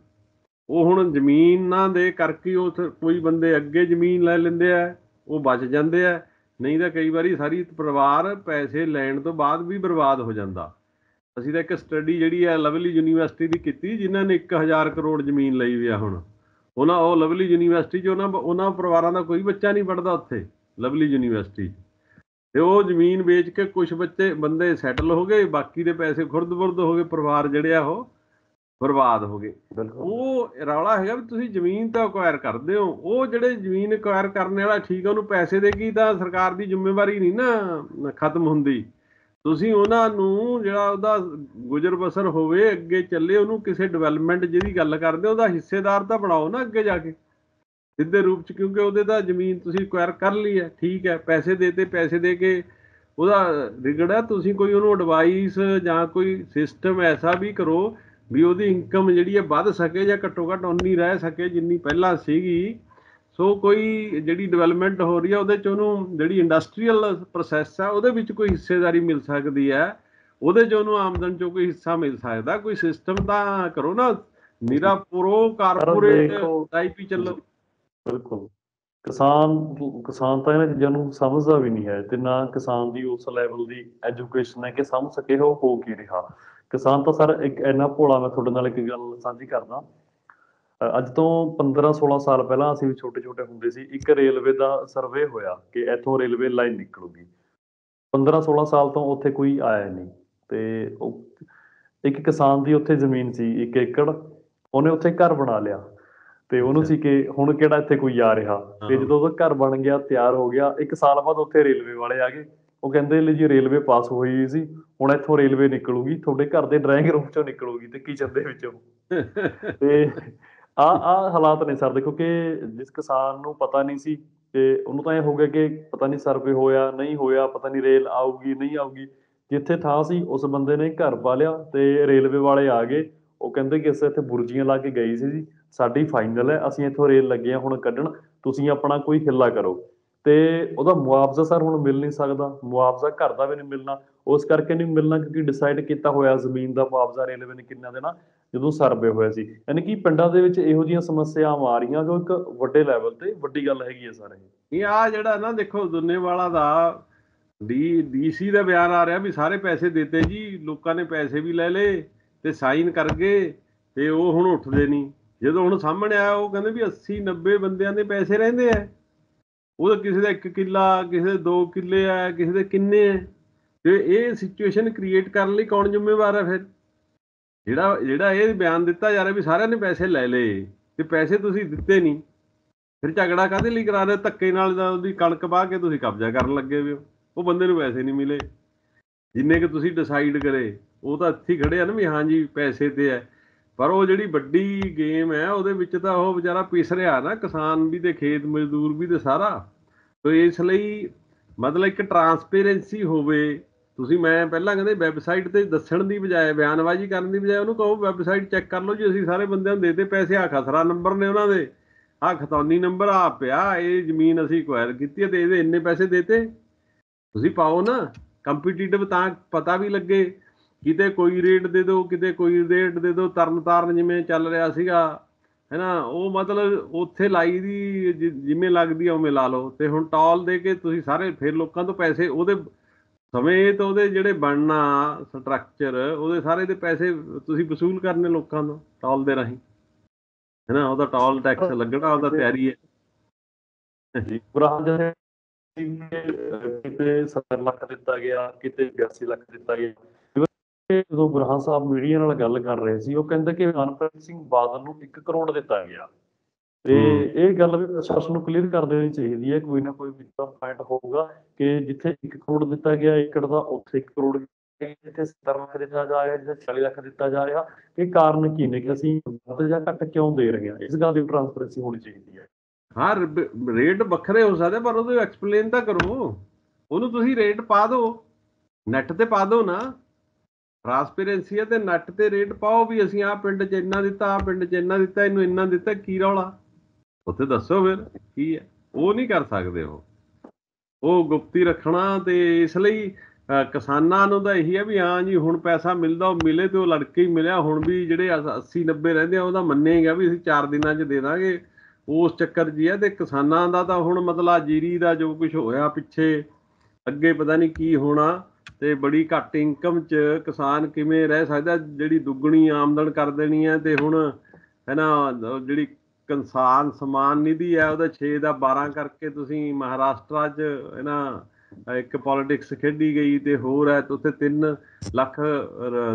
ਉਹ ਹੁਣ ਜ਼ਮੀਨਾਂ ਦੇ ਕਰਕੇ ਉਹ ਉੱਥੇ ਕੋਈ ਬੰਦੇ ਅੱਗੇ ਜ਼ਮੀਨ ਲੈ ਲੈਂਦੇ ਆ, ਉਹ ਬਚ ਜਾਂਦੇ ਆ। ਨਹੀਂ ਤਾਂ ਕਈ ਵਾਰੀ ਸਾਰੀ ਪਰਿਵਾਰ ਪੈਸੇ ਲੈਣ ਤੋਂ ਬਾਅਦ ਵੀ ਬਰਬਾਦ ਹੋ ਜਾਂਦਾ। ਅਸੀਂ ਤਾਂ ਇੱਕ ਸਟੱਡੀ ਜਿਹੜੀ ਹੈ ਲਵਲੀ ਯੂਨੀਵਰਸਿਟੀ ਦੀ ਕੀਤੀ, ਜਿਨ੍ਹਾਂ ਨੇ 1000 ਕਰੋੜ ਜ਼ਮੀਨ ਲਈ ਵੀ ਆ ਹੁਣ। ਉਹਨਾਂ ਉਹ ਲਵਲੀ ਯੂਨੀਵਰਸਿਟੀ 'ਚ ਉਹਨਾਂ ਉਹਨਾਂ ਪਰਿਵਾਰਾਂ ਦਾ ਕੋਈ ਬੱਚਾ ਨਹੀਂ ਪੜਦਾ ਉੱਥੇ ਲਵਲੀ ਯੂਨੀਵਰਸਿਟੀ 'ਚ। ਤੇ ਉਹ ਜ਼ਮੀਨ ਵੇਚ ਕੇ ਕੁਝ ਬੱਚੇ ਬੰਦੇ ਸੈਟਲ ਹੋ ਗਏ ਬਾਕੀ ਦੇ ਪੈਸੇ ਖੁਰਦ-ਬੁਰਦ ਹੋ ਗਏ ਪਰਿਵਾਰ ਜਿਹੜੇ ਆ ਉਹ ਬਰਬਾਦ ਹੋ ਗਏ। ਉਹ ਰੌਲਾ ਹੈਗਾ ਵੀ ਤੁਸੀਂ ਜ਼ਮੀਨ ਤਾਂ ਅਕਵਾਇਰ ਕਰਦੇ ਹੋ ਉਹ ਜਿਹੜੇ ਜ਼ਮੀਨ ਅਕਵਾਇਰ ਕਰਨ ਵਾਲਾ ਠੀਕ ਆ ਉਹਨੂੰ ਪੈਸੇ ਦੇਗੀ ਤਾਂ ਸਰਕਾਰ ਦੀ ਜ਼ਿੰਮੇਵਾਰੀ ਨਹੀਂ ਨਾ ਖਤਮ ਹੁੰਦੀ। ਤੁਸੀਂ ਉਹਨਾਂ ਨੂੰ ਜਿਹੜਾ ਉਹਦਾ ਗੁਜ਼ਰ ਬਸਰ ਹੋਵੇ ਅੱਗੇ ਚੱਲੇ ਉਹਨੂੰ ਕਿਸੇ ਡਿਵੈਲਪਮੈਂਟ ਜਿਹਦੀ ਗੱਲ ਕਰਦੇ ਉਹਦਾ ਹਿੱਸੇਦਾਰ ਤਾਂ ਬਣਾਓ ਨਾ ਅੱਗੇ ਜਾ ਕੇ। ਸਿੱਧੇ ਰੂਪ ਚ ਕਿਉਂਕਿ ਉਹਦੇ ਤਾਂ ਜ਼ਮੀਨ ਤੁਸੀਂ ਅਕਵਾਇਰ ਕਰ ਲਈ ਹੈ ਠੀਕ ਹੈ ਪੈਸੇ ਦੇਤੇ ਪੈਸੇ ਦੇ ਕੇ ਉਹਦਾ ਰਿਗੜਾ ਤੁਸੀਂ ਕੋਈ ਉਹਨੂੰ ਐਡਵਾਈਸ ਜਾਂ ਕੋਈ ਸਿਸਟਮ ਐਸਾ ਵੀ ਕਰੋ ਵੀ ਉਹਦੀ ਇਨਕਮ ਜਿਹੜੀ ਹੈ ਵੱਧ ਸਕੇ ਜਾਂ ਘੱਟੋ ਘੱਟ ਉਨੀ ਰਹਿ ਸਕੇ ਜਿੰਨੀ ਪਹਿਲਾਂ ਸੀਗੀ। ਸੋ ਕੋਈ ਜਿਹੜੀ ਡਿਵੈਲਪਮੈਂਟ ਹੋ ਰਹੀ ਹੈ ਉਹਦੇ ਚ ਉਹਨੂੰ ਜਿਹੜੀ ਇੰਡਸਟਰੀਅਲ ਪ੍ਰੋਸੈਸ ਹੈ ਉਹਦੇ ਵਿੱਚ ਕੋਈ ਹਿੱਸੇਦਾਰੀ ਮਿਲ ਸਕਦੀ ਹੈ। ਉਹਦੇ ਚ ਉਹਨੂੰ ਆਮਦਨ ਚੋਂ ਕੋਈ ਹਿੱਸਾ ਮਿਲ ਸਕਦਾ। ਕੋਈ ਸਿਸਟਮ ਤਾਂ ਕਰੋ ਨਾ ਨਿਰਾ ਪ੍ਰੋ ਕਾਰਪੋਰੇਟ ਟਾਈਪ ਹੀ ਚੱਲੋ। ਬਿਲਕੁਲ। ਕਿਸਾਨ ਕਿਸਾਨ ਤਾਂ ਇਹਨਾਂ ਚੀਜ਼ਾਂ ਨੂੰ ਸਮਝਦਾ ਵੀ ਨਹੀਂ ਹੈ ਤੇ ਨਾ ਕਿਸਾਨ ਦੀ ਉਸ ਲੈਵਲ ਦੀ ਐਜੂਕੇਸ਼ਨ ਹੈ ਕਿ ਸਮਝ ਸਕੇ ਉਹ ਹੋ ਕੀ ਰਿਹਾ। ਕਿਸਾਨ ਤਾਂ ਸਰ ਇੱਕ ਇੰਨਾ ਭੋਲਾ ਮੈਂ ਤੁਹਾਡੇ ਨਾਲ ਇੱਕ ਗੱਲ ਸਾਂਝੀ ਕਰਦਾ। ਅੱਜ ਤੋਂ 15 16 ਸਾਲ ਪਹਿਲਾਂ ਅਸੀਂ ਵੀ ਛੋਟੇ ਛੋਟੇ ਹੁੰਦੇ ਸੀ, ਇੱਕ ਰੇਲਵੇ ਦਾ ਸਰਵੇ ਹੋਇਆ ਕਿ ਇੱਥੋਂ ਰੇਲਵੇ ਲਾਈਨ ਨਿਕਲੂਗੀ। 15 16 ਸਾਲ ਤੋਂ ਉੱਥੇ ਕੋਈ ਆਇਆ ਨਹੀਂ ਤੇ ਇੱਕ ਕਿਸਾਨ ਦੀ ਉੱਥੇ ਜ਼ਮੀਨ ਸੀ, ਇੱਕ ਏਕੜ, ਉਹਨੇ ਉੱਥੇ ਘਰ ਬਣਾ ਲਿਆ। ਤੇ ਉਹਨੂੰ। ਸੀ ਕਿ ਹੁਣ ਕਿਹੜਾ ਇੱਥੇ ਕੋਈ ਆ ਰਿਹਾ। ਤੇ। ਜਦੋਂ ਉਹਦਾ ਘਰ ਬਣ ਗਿਆ ਤਿਆਰ ਹੋ ਗਿਆ ਇੱਕ ਸਾਲ ਬਾਅਦ ਉੱਥੇ ਰੇਲਵੇ ਵਾਲੇ ਆ ਗਏ। ਉਹ ਕਹਿੰਦੇ ਲਈ ਜੀ ਰੇਲਵੇ ਪਾਸ ਹੋਈ ਹੋਈ ਸੀ ਹੁਣ ਇੱਥੋਂ ਰੇਲਵੇ ਨਿਕਲੂਗੀ ਤੁਹਾਡੇ ਘਰ ਦੇ ਡਰਾਇੰਗ ਰੂਮ ਚੋਂ ਨਿਕਲੂਗੀ ਤੇ ਕਿਚਨ ਦੇ ਵਿੱਚੋਂ। ਤੇ ਆ ਆ ਹਾਲਾਤ ਨੇ ਸਰ ਦੇਖੋ ਕਿ ਜਿਸ ਕਿਸਾਨ ਨੂੰ ਪਤਾ ਨਹੀਂ ਸੀ ਤੇ ਉਹਨੂੰ ਤਾਂ ਇਹ ਹੋ ਗਿਆ ਕਿ ਪਤਾ ਨਹੀਂ ਸਰਵੇ ਹੋਇਆ ਨਹੀਂ ਹੋਇਆ ਪਤਾ ਨਹੀਂ ਰੇਲ ਆਊਗੀ ਨਹੀਂ ਆਊਗੀ। ਜਿੱਥੇ ਥਾਂ ਸੀ ਉਸ ਬੰਦੇ ਨੇ ਘਰ ਪਾ ਲਿਆ ਤੇ ਰੇਲਵੇ ਵਾਲੇ ਆ ਗਏ। ਉਹ ਕਹਿੰਦੇ ਕਿ ਅਸੀਂ ਇੱਥੇ ਬੁਰਜੀਆਂ ਲਾ ਕੇ ਗਈ ਸੀ ਜੀ। ਸਾਡੀ ਫਾਈਨਲ ਹੈ, ਅਸੀਂ ਇੱਥੋਂ ਰੇਲ ਲੱਗੇ ਹਾਂ, ਹੁਣ ਕੱਢਣ, ਤੁਸੀਂ ਆਪਣਾ ਕੋਈ ਹਿੱਲਾ ਕਰੋ। ਤੇ ਉਹਦਾ ਮੁਆਵਜ਼ਾ ਸਰ ਹੁਣ ਮਿਲ ਨਹੀਂ ਸਕਦਾ, ਮੁਆਵਜ਼ਾ ਘਰ ਦਾ ਵੀ ਨਹੀਂ ਮਿਲਣਾ, ਉਸ ਕਰਕੇ ਨਹੀਂ ਮਿਲਣਾ ਕਿਉਂਕਿ ਡਿਸਾਈਡ ਕੀਤਾ ਹੋਇਆ ਜ਼ਮੀਨ ਦਾ ਮੁਆਵਜ਼ਾ ਰੇਲਵੇ ਨੇ ਕਿੰਨਾ ਦੇਣਾ, ਜਦੋਂ ਸਰਵੇ ਹੋਇਆ ਸੀ। ਯਾਨੀ ਕਿ ਪਿੰਡਾਂ ਦੇ ਵਿੱਚ ਇਹੋ ਜਿਹੀਆਂ ਸਮੱਸਿਆਵਾਂ ਆ ਰਹੀਆਂ, ਜੋ ਇੱਕ ਵੱਡੇ ਲੈਵਲ ਤੇ ਵੱਡੀ ਗੱਲ ਹੈਗੀ ਹੈ ਸਰ ਇਹ। ਆ ਜਿਹੜਾ ਨਾ ਦੇਖੋ ਦੁੰਨੇਵਾਲਾ ਦਾ ਡੀ ਡੀਸੀ ਦਾ ਬਿਆਨ ਆ ਰਿਹਾ ਵੀ ਸਾਰੇ ਪੈਸੇ ਦਿੱਤੇ ਜੀ, ਲੋਕਾਂ ਨੇ ਪੈਸੇ ਵੀ ਲੈ ਲਏ, ਤੇ ਸਾਈਨ ਕਰ ਗਏ, ਤੇ ਉਹ ਹੁਣ ਉੱਠਦੇ ਨਹੀਂ। ਜਦੋਂ ਹੁਣ ਸਾਹਮਣੇ ਆਇਆ, ਉਹ ਕਹਿੰਦੇ ਵੀ 80 90 ਬੰਦਿਆਂ ਦੇ ਪੈਸੇ ਰਹਿੰਦੇ ਆ। ਉਹ ਕਿਸੇ ਦਾ 1 ਕਿੱਲਾ, ਕਿਸੇ ਦੇ 2 ਕਿੱਲੇ ਆ, ਕਿਸੇ ਦੇ ਕਿੰਨੇ ਆ। ਤੇ ਇਹ ਸਿਚੁਏਸ਼ਨ ਕ੍ਰੀਏਟ ਕਰਨ ਲਈ ਕੌਣ ਜ਼ਿੰਮੇਵਾਰ ਹੈ ਫਿਰ? ਜਿਹੜਾ ਜਿਹੜਾ ਇਹ ਬਿਆਨ ਦਿੱਤਾ ਜਾ ਰਿਹਾ ਵੀ ਸਾਰਿਆਂ ਨੇ ਪੈਸੇ ਲੈ ਲਏ, ਤੇ ਪੈਸੇ ਤੁਸੀਂ ਦਿੱਤੇ ਨਹੀਂ। ਫਿਰ ਝਗੜਾ ਕਾਹਦੇ ਲਈ ਕਰਾ ਰਹੇ ਧੱਕੇ ਨਾਲ ਉਹਦੀ ਕਣਕ ਵਾਹ ਕੇ ਤੁਸੀਂ ਕਬਜ਼ਾ ਕਰਨ ਲੱਗੇ ਹੋਏ ਹੋ। ਉਹ ਬੰਦੇ ਨੂੰ ਪੈਸੇ ਨਹੀਂ ਮਿਲੇ। ਜਿੰਨੇ ਕਿ ਤੁਸੀਂ ਡਿਸਾਈਡ ਕਰੇ, ਉਹ ਤਾਂ ਇੱਥੇ ਹੀ ਖੜੇ ਆ ਨਾ ਵੀ ਹਾਂਜੀ ਪੈਸੇ ਤੇ ਹੈ ਪਰ ਉਹ ਜਿਹੜੀ ਵੱਡੀ ਗੇਮ ਹੈ, ਉਹਦੇ ਵਿੱਚ ਤਾਂ ਉਹ ਵਿਚਾਰਾ ਪਿਸ ਰਿਹਾ ਨਾ, ਕਿਸਾਨ ਵੀ ਤੇ ਖੇਤ ਮਜ਼ਦੂਰ ਵੀ ਤੇ ਸਾਰਾ। ਤੇ ਇਸ ਲਈ ਮਤਲਬ ਇੱਕ ਟਰਾਂਸਪੇਰੈਂਸੀ ਹੋਵੇ, ਤੁਸੀਂ ਮੈਂ ਪਹਿਲਾਂ ਕਹਿੰਦੇ ਵੈਬਸਾਈਟ ਤੇ ਦੱਸਣ ਦੀ ਬਜਾਏ, ਬਿਆਨਬਾਜ਼ੀ ਕਰਨ ਦੀ ਬਜਾਏ ਉਹਨੂੰ ਕਹੋ ਵੈਬਸਾਈਟ ਚੈੱਕ ਕਰ ਲਓ ਜੀ, ਅਸੀਂ ਸਾਰੇ ਬੰਦਿਆਂ ਨੂੰ ਦੇਤੇ ਪੈਸੇ ਆ ਖਸਰਾ ਨੰਬਰ ਨੇ ਉਹਨਾਂ ਦੇ ਆ ਖਤੌਨੀ ਨੰਬਰ ਆ ਪਿਆ, ਇਹ ਜ਼ਮੀਨ ਅਸੀਂ ਐਕਵਾਇਰ ਕੀਤੀ ਹੈ ਤੇ ਇਹਦੇ ਇੰਨੇ ਪੈਸੇ ਦੇਤੇ। ਤੁਸੀਂ ਪਾਓ ਨਾ ਕੰਪੀਟੀਟਿਵ ਤਾਂ ਪਤਾ ਵੀ ਲੱਗੇ। ਕਿਤੇ ਕੋਈ ਰੇਟ ਦੇ ਦਿਓ, ਕਿਤੇ ਕੋਈ ਰੇਟ ਦੇ ਦਿਓ ਤਰਨ ਤਾਰਨ ਜਿਵੇਂ ਚੱਲ ਰਿਹਾ ਸੀਗਾ, ਹੈਨਾ, ਉਹ ਮਤਲਬ ਉੱਥੇ ਲਾਈ ਦੀ ਜਿਵੇਂ ਲੱਗਦੀ ਆ, ਉਵੇਂ ਲਾ ਲਓ। ਤੇ ਹੁਣ ਟੌਲ ਦੇ ਕੇ ਤੁਸੀਂ ਸਾਰੇ ਫਿਰ ਲੋਕਾਂ ਤੋਂ ਪੈਸੇ, ਉਹਦੇ ਸਮੇਤ ਉਹਦੇ ਜਿਹੜੇ ਬਣਨਾ ਸਟਰਕਚਰ ਉਹਦੇ ਸਾਰੇ ਦੇ ਪੈਸੇ ਤੁਸੀਂ ਵਸੂਲ ਕਰਨੇ ਲੋਕਾਂ ਤੋਂ ਟੌਲ ਦੇ ਰਾਹੀਂ। ਹੈਨਾ, ਉਹਦਾ ਟੌਲ ਟੈਕਸ ਲੱਗਣਾ, ਉਹਦਾ ਤਿਆਰੀ ਹੈ। ਜੀ ਬੁਰਾ ਜਿਹੜੇ ਕਿਤੇ 70 ਲੱਖ ਦਿੱਤਾ ਗਿਆ, ਕਿਤੇ 82 ਲੱਖ ਦਿੱਤਾ ਗਿਆ। ਜਦੋਂ ਬੁਰਹਾਨ ਸਾਹਿਬ ਮੀਡੀਆ ਨਾਲ ਗੱਲ ਕਰ ਰਹੇ ਸੀ ਉਹ ਕਹਿੰਦੇ ਕਿ ਮਨਪ੍ਰੀਤ ਸਿੰਘ ਬਾਦਲ ਨੂੰ 1 ਕਰੋੜ ਦਿੱਤਾ ਗਿਆ। ਤੇ। ਇਹ ਗੱਲ ਵੀ ਪ੍ਰਸ਼ਾਸਨ ਨੂੰ ਕਲੀਅਰ ਕਰ ਦੇਣੀ ਚਾਹੀਦੀ ਹੈ ਕੋਈ ਨਾ ਕੋਈ ਵਿੱਚੋਂ ਪੁਆਇੰਟ ਹੋਊਗਾ ਕਿ ਜਿੱਥੇ 1 ਕਰੋੜ ਦਿੱਤਾ ਗਿਆ ਏਕੜ ਦਾ ਉੱਥੇ 1 ਕਰੋੜ ਜਿੱਥੇ 70 ਲੱਖ ਦਿੱਤਾ ਜਾ ਰਿਹਾ ਜਿੱਥੇ 40 ਲੱਖ ਦਿੱਤਾ ਜਾ ਰਿਹਾ। ਇਹ ਕਾਰਨ ਕੀ ਨੇ ਕਿ ਅਸੀਂ ਵੱਧ ਜਾਂ ਘੱਟ ਕਿਉਂ ਦੇ ਰਹੇ ਹਾਂ? ਇਸ ਗੱਲ ਦੀ ਟ੍ਰਾਂਸਪੇਰੈਂਸੀ ਹੋਣੀ ਚਾਹੀਦੀ ਹੈ। ਹਾਂ ਰੇਟ ਵੱਖਰੇ ਹੋ ਸਕਦੇ ਪਰ ਉਹਦੇ ਐਕਸਪਲੇਨ ਤਾਂ ਕਰੋ। ਉਹਨੂੰ ਤੁਸੀਂ ਰੇਟ ਪਾ ਦਿਓ। ਨੈਟ ਤੇ ਪਾ ਦਿਓ ਨਾ। ਟ੍ਰਾਂਸਪੇਰੈਂਸੀ ਹੈ ਤੇ ਨੈਟ ਤੇ ਰੇਟ ਪਾਓ ਵੀ ਅਸੀਂ ਆਹ ਪਿੰਡ 'ਚ ਇੰਨਾ ਦਿੱਤਾ, ਆਹ ਪਿੰਡ 'ਚ ਇੰਨਾ ਦਿੱਤਾ, ਇਹਨੂੰ ਇੰਨਾ ਦਿੱਤਾ, ਕੀ ਰੌਲਾ? ਉੱਥੇ ਦੱਸੋ ਫਿਰ, ਕੀ ਹੈ? ਉਹ ਨਹੀਂ ਕਰ ਸਕਦੇ ਉਹ। ਉਹ ਗੁਪਤੀ ਰੱਖਣਾ ਤੇ ਇਸ ਲਈ ਕਿਸਾਨਾਂ ਨੂੰ ਤਾਂ ਇਹੀ ਹੈ ਵੀ ਹਾਂ ਜੀ, ਹੁਣ ਪੈਸਾ ਮਿਲਦਾ, ਉਹ ਮਿਲੇ ਤੇ ਉਹ ਲੜਕੇ ਹੀ ਮਿਲਿਆ। ਹੁਣ ਵੀ ਜਿਹੜੇ 80 90 ਰਹਿੰਦੇ ਆ ਉਹਦਾ ਮੰਨੇਗਾ ਵੀ ਅਸੀਂ 4 ਦਿਨਾਂ 'ਚ ਦੇ ਦਾਂਗੇ। ਉਸ ਚੱਕਰ 'ਚ ਹੀ ਹੈ ਤੇ ਕਿਸਾਨਾਂ ਦਾ ਤਾਂ ਹੁਣ ਮਤਲਬ ਜੀਰੀ ਦਾ ਜੋ ਕੁਝ ਹੋਇਆ ਪਿੱਛੇ, ਅੱਗੇ ਪਤਾ ਨਹੀਂ ਕੀ ਹੋਣਾ। ਤੇ ਬੜੀ ਘੱਟ ਇਨਕਮ 'ਚ ਕਿਸਾਨ ਕਿਵੇਂ ਰਹਿ ਸਕਦਾ? ਜਿਹੜੀ ਦੁੱਗਣੀ ਆਮਦਨ ਕਰ ਦੇਣੀ ਹੈ ਤੇ ਹੁਣ ਹੈ ਨਾ ਜਿਹੜੀ ਕਿਸਾਨ ਸਮਾਨ ਨਿਧੀ ਹੈ, ਉਹਦਾ 6 ਦਾ 12 ਕਰਕੇ ਤੁਸੀਂ ਮਹਾਰਾਸ਼ਟਰ 'ਚ ਹੈ ਨਾ ਇੱਕ ਪੋਲਿਟਿਕਸ ਖੇਡੀ ਗਈ ਤੇ ਹੋਰ ਹੈ ਉੱਥੇ 3 ਲੱਖ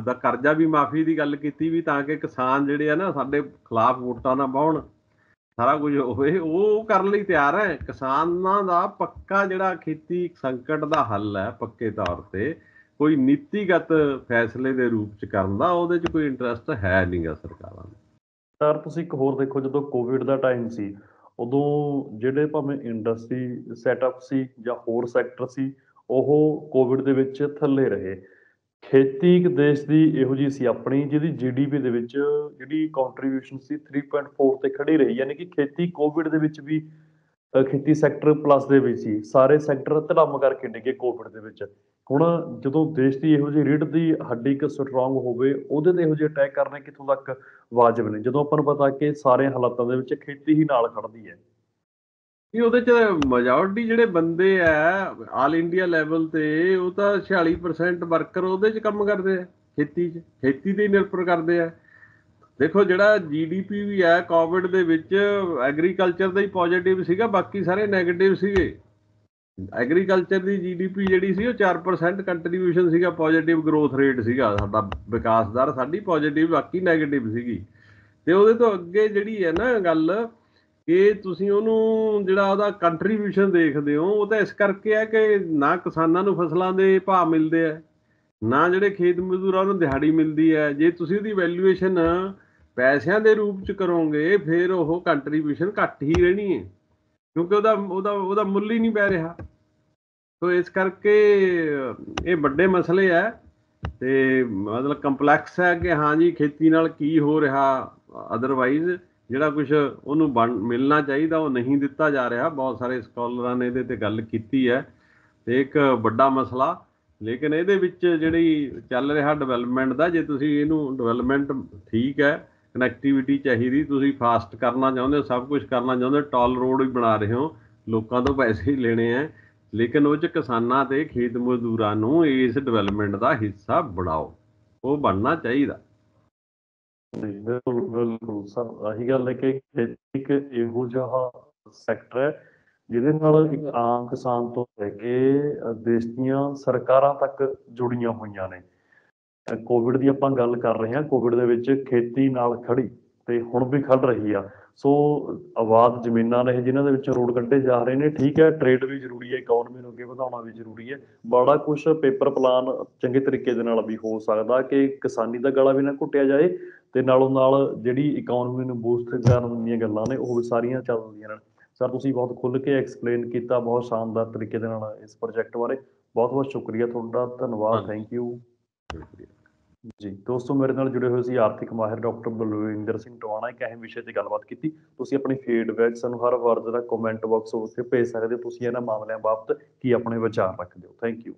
ਦਾ ਕਰਜ਼ਾ ਵੀ ਮਾਫੀ ਦੀ ਗੱਲ ਕੀਤੀ ਵੀ ਤਾਂ ਕਿ ਕਿਸਾਨ ਜਿਹੜੇ ਆ ਨਾ, ਸਾਡੇ ਖਿਲਾਫ ਵੋਟਾਂ ਨਾ ਪਾਉਣ। ਸਾਰਾ ਕੁਝ ਹੋਵੇ ਉਹ ਕਰਨ ਲਈ ਤਿਆਰ ਹੈ। ਕਿਸਾਨਾਂ ਦਾ ਪੱਕਾ ਜਿਹੜਾ ਖੇਤੀ ਸੰਕਟ ਦਾ ਹੱਲ ਹੈ ਪੱਕੇ ਤੌਰ ਤੇ, ਕੋਈ ਨੀਤੀਗਤ ਫੈਸਲੇ ਦੇ ਰੂਪ ਚ ਕਰਨ ਦਾ, ਉਹਦੇ ਚ ਕੋਈ ਇੰਟਰਸਟ ਹੈ ਨਹੀਂਗਾ ਸਰਕਾਰਾਂ ਦਾ। ਸਰ, ਤੁਸੀਂ ਇੱਕ ਹੋਰ ਦੇਖੋ, ਜਦੋਂ ਕੋਵਿਡ ਦਾ ਟਾਈਮ ਸੀ, ਉਦੋਂ ਜਿਹੜੇ ਭਾਵੇਂ ਇੰਡਸਟਰੀ ਸੈਟਅਪ ਸੀ ਜਾਂ ਹੋਰ ਸੈਕਟਰ ਸੀ, ਉਹ ਕੋਵਿਡ ਦੇ ਵਿੱਚ ਥੱਲੇ ਰਹੇ। ਖੇਤੀ ਇੱਕ ਦੇਸ਼ ਦੀ ਇਹੋ ਜਿਹੀ ਸੀ ਆਪਣੀ ਜਿਹਦੀ ਜੀਡੀਪੀ ਦੇ ਵਿੱਚ ਜਿਹੜੀ ਕੰਟਰੀਬਿਊਸ਼ਨ ਸੀ 3.4 ਤੇ ਖੜੀ ਰਹੀ ਯਾਨੀ ਕਿ ਖੇਤੀ ਕੋਵਿਡ ਦੇ ਵਿੱਚ ਵੀ ਅ, ਖੇਤੀ ਸੈਕਟਰ ਪਲੱਸ ਦੇ ਵਿੱਚ ਸੀ ਸਾਰੇ ਸੈਕਟਰ ਧੜਮ ਕਰਕੇ ਡਿੱਗੇ ਕੋਵਿਡ ਦੇ ਵਿੱਚ। ਹੁਣ ਜਦੋਂ ਦੇਸ਼ ਦੀ ਇਹੋ ਜਿਹੀ ਰੀੜ ਦੀ ਹੱਡੀ ਇੱਕ ਸਟਰੋਂਗ ਹੋਵੇ ਉਹਦੇ ਤੇ ਇਹੋ ਜਿਹੇ ਅਟੈਕ ਕਰਨੇ ਕਿੱਥੋਂ ਤੱਕ ਵਾਜਬ ਨੇ? ਜਦੋਂ ਆਪਾਂ ਨੂੰ ਪਤਾ ਕਿ ਸਾਰੇ ਹਾਲਾਤਾਂ ਦੇ ਵਿੱਚ ਖੇਤੀ ਹੀ ਨਾਲ ਖੜਦੀ ਹੈ। ਇਹ ਉਹਦੇ ਚ ਮੈਜੋਰਟੀ ਜਿਹੜੇ ਬੰਦੇ ਆ ਆਲ ਇੰਡੀਆ ਲੈਵਲ ਤੇ, ਉਹ ਤਾਂ 46% ਵਰਕਰ ਉਹਦੇ ਚ ਕੰਮ ਕਰਦੇ ਆ, ਖੇਤੀ ਚ, ਖੇਤੀ ਤੇ ਹੀ ਨਿਰਭਰ ਕਰਦੇ ਆ। ਦੇਖੋ, ਜਿਹੜਾ ਜੀਡੀਪੀ ਵੀ ਹੈ ਕੋਵਿਡ ਦੇ ਵਿੱਚ ਐਗਰੀਕਲਚਰ ਦਾ ਹੀ ਪੋਜ਼ਿਟਿਵ ਸੀਗਾ, ਬਾਕੀ ਸਾਰੇ 네ਗੇਟਿਵ ਸੀਗੇ। ਐਗਰੀਕਲਚਰ ਦੀ ਜੀਡੀਪੀ ਜਿਹੜੀ ਸੀ, ਉਹ 4% ਕੰਟਰੀਬਿਊਸ਼ਨ ਸੀਗਾ ਪੋਜ਼ਿਟਿਵ ਗਰੋਥ ਰੇਟ ਸੀਗਾ। ਸਾਡਾ ਵਿਕਾਸ ਦਰ ਸਾਡੀ ਪੋਜ਼ਿਟਿਵ ਬਾਕੀ 네ਗੇਟਿਵ ਸੀਗੀ। ਤੇ ਉਹਦੇ ਤੋਂ ਅੱਗੇ ਜਿਹੜੀ ਹੈ ਨਾ ਗੱਲ ਕਿ ਤੁਸੀਂ ਉਹਨੂੰ ਜਿਹੜਾ ਉਹਦਾ ਕੰਟਰੀਬਿਊਸ਼ਨ ਦੇਖਦੇ ਹੋ, ਉਹ ਤਾਂ ਇਸ ਕਰਕੇ ਹੈ ਕਿ ਨਾ ਕਿਸਾਨਾਂ ਨੂੰ ਫਸਲਾਂ ਦੇ ਭਾਅ ਮਿਲਦੇ ਆ, ਨਾ ਜਿਹੜੇ ਖੇਤ ਮਜ਼ਦੂਰਾਂ ਨੂੰ ਦਿਹਾੜੀ ਮਿਲਦੀ ਹੈ। ਜੇ ਤੁਸੀਂ ਉਹਦੀ ਵੈਲਿਊਏਸ਼ਨ ਪੈਸਿਆਂ ਦੇ ਰੂਪ ਚ ਕਰੋਗੇ, ਫਿਰ ਉਹ ਕੰਟਰੀਬਿਊਸ਼ਨ ਘੱਟ ਹੀ ਰਹਿਣੀ ਹੈ, ਕਿਉਂਕਿ ਉਹਦਾ ਉਹਦਾ ਉਹਦਾ ਮੁੱਲ ਹੀ ਨਹੀਂ ਪੈ ਰਿਹਾ। ਸੋ ਇਸ ਕਰਕੇ ਇਹ ਵੱਡੇ ਮਸਲੇ ਹੈ ਤੇ ਮਤਲਬ ਕੰਪਲੈਕਸ ਹੈ ਕਿ ਹਾਂ ਜੀ, ਖੇਤੀ ਨਾਲ ਕੀ ਹੋ ਰਿਹਾ ਅਦਰਵਾਈਜ਼ ਜਿਹੜਾ ਕੁਝ ਉਹਨੂੰ ਬਣ- ਮਿਲਣਾ ਚਾਹੀਦਾ, ਉਹ ਨਹੀਂ ਦਿੱਤਾ ਜਾ ਰਿਹਾ। ਬਹੁਤ ਸਾਰੇ ਸਕਾਲਰਾਂ ਨੇ ਇਹਦੇ ਤੇ ਗੱਲ ਕੀਤੀ ਹੈ। ਤੇ ਇੱਕ ਵੱਡਾ ਮਸਲਾ, ਲੇਕਿਨ ਇਹਦੇ ਵਿੱਚ ਜਿਹੜੀ ਚੱਲ ਰਿਹਾ ਡਿਵੈਲਪਮੈਂਟ ਦਾ, ਜੇ ਤੁਸੀਂ ਇਹਨੂੰ ਡਿਵੈਲਪਮੈਂਟ ਠੀਕ ਹੈ ਕਨੈਕਟੀਵਿਟੀ ਚਾਹੀਦੀ, ਤੁਸੀਂ ਫਾਸਟ ਕਰਨਾ ਚਾਹੁੰਦੇ ਹੋ, ਸਭ ਕੁਝ ਕਰਨਾ ਚਾਹੁੰਦੇ ਹੋ ਟਾਲ ਰੋਡ ਵੀ ਬਣਾ ਰਹੇ ਹੋ, ਲੋਕਾਂ ਤੋਂ ਪੈਸੇ ਹੀ ਲੈਣੇ ਆ ਲੇਕਿਨ ਉਹ ਚ ਕਿਸਾਨਾਂ ਤੇ ਖੇਤ ਮਜ਼ਦੂਰਾਂ ਨੂੰ ਇਸ ਡਿਵੈਲਪਮੈਂਟ ਦਾ ਹਿੱਸਾ ਬਣਾਓ। ਉਹ ਬਣਨਾ ਚਾਹੀਦਾ। ਜੀ, ਬਿਲਕੁਲ ਬਿਲਕੁਲ ਸਰ, ਆਹੀ ਗੱਲ ਹੈ ਕਿ ਖੇਤੀ ਇੱਕ ਇਹੋ ਜਿਹਾ ਸੈਕਟਰ ਹੈ ਜਿਹਦੇ ਨਾਲ ਇੱਕ ਆਮ ਕਿਸਾਨ ਤੋਂ ਲੈ ਕੇ ਦੇਸ਼ ਦੀਆਂ ਸਰਕਾਰਾਂ ਤੱਕ ਜੁੜੀਆਂ ਹੋਈਆਂ ਨੇ। ਕੋਵਿਡ ਦੀ ਆਪਾਂ ਗੱਲ ਕਰ ਰਹੇ ਹਾਂ ਕੋਵਿਡ ਦੇ ਵਿੱਚ ਖੇਤੀ ਨਾਲ ਖੜੀ ਤੇ ਹੁਣ ਵੀ ਖੜ ਰਹੀ ਆ। ਸੋ ਆਬਾਦ ਜ਼ਮੀਨਾਂ ਨੇ ਜਿਨ੍ਹਾਂ ਦੇ ਵਿੱਚ ਰੋਡ ਕੱਢੇ ਜਾ ਰਹੇ ਨੇ ਠੀਕ ਹੈ ਟ੍ਰੇਡ ਵੀ ਜ਼ਰੂਰੀ ਹੈ ਇਕਨੋਮੀ ਨੂੰ ਅੱਗੇ ਵਧਾਉਣਾ ਵੀ ਜ਼ਰੂਰੀ ਹੈ। ਬੜਾ ਕੁਝ ਪੇਪਰ ਪਲਾਨ ਚੰਗੇ ਤਰੀਕੇ ਦੇ ਨਾਲ ਵੀ ਹੋ ਸਕਦਾ ਕਿ ਕਿਸਾਨੀ ਦਾ ਗਲਾ ਵੀ ਨਾ ਘੁੱਟਿਆ ਜਾਏ ਤੇ ਨਾਲੋਂ ਨਾਲ ਜਿਹੜੀ ਇਕਨੋਮੀ ਨੂੰ ਬੂਸਟ ਕਰਨ ਦੀਆਂ ਗੱਲਾਂ ਨੇ ਉਹ ਵੀ ਸਾਰੀਆਂ ਚੱਲਦੀਆਂ ਨੇ। ਸਰ ਤੁਸੀਂ ਬਹੁਤ ਖੁੱਲ੍ਹ ਕੇ ਐਕਸਪਲੇਨ ਕੀਤਾ ਬਹੁਤ ਸ਼ਾਨਦਾਰ ਤਰੀਕੇ ਦੇ ਨਾਲ ਇਸ ਪ੍ਰੋਜੈਕਟ ਬਾਰੇ। ਬਹੁਤ ਬਹੁਤ ਸ਼ੁਕਰੀਆ ਤੁਹਾਡਾ ਧੰਨਵਾਦ। ਥੈਂਕ ਯੂ ਜੀ, ਦੋਸਤੋ ਮੇਰੇ ਨਾਲ ਜੁੜੇ ਹੋਏ ਸੀ ਆਰਥਿਕ ਮਾਹਿਰ ਡਾਕਟਰ ਬਲਵਿੰਦਰ ਸਿੰਘ ਟਵਾਣਾ ਇੱਕ ਅਹਿਮ ਵਿਸ਼ੇ ਤੇ ਗੱਲਬਾਤ ਕੀਤੀ। ਤੁਸੀਂ ਆਪਣੀ ਫੀਡਬੈਕ ਸਾਨੂੰ ਹਰ ਵਾਰ ਜਿਹੜਾ ਕਮੈਂਟ ਬਾਕਸ ਉੱਤੇ ਭੇਜ ਸਕਦੇ ਹੋ। ਤੁਸੀਂ ਇਹਨਾਂ ਮਾਮਲਿਆਂ ਬਾਬਤ ਕੀ ਆਪਣੇ ਵਿਚਾਰ ਰੱਖਦੇ ਹੋ। Thank you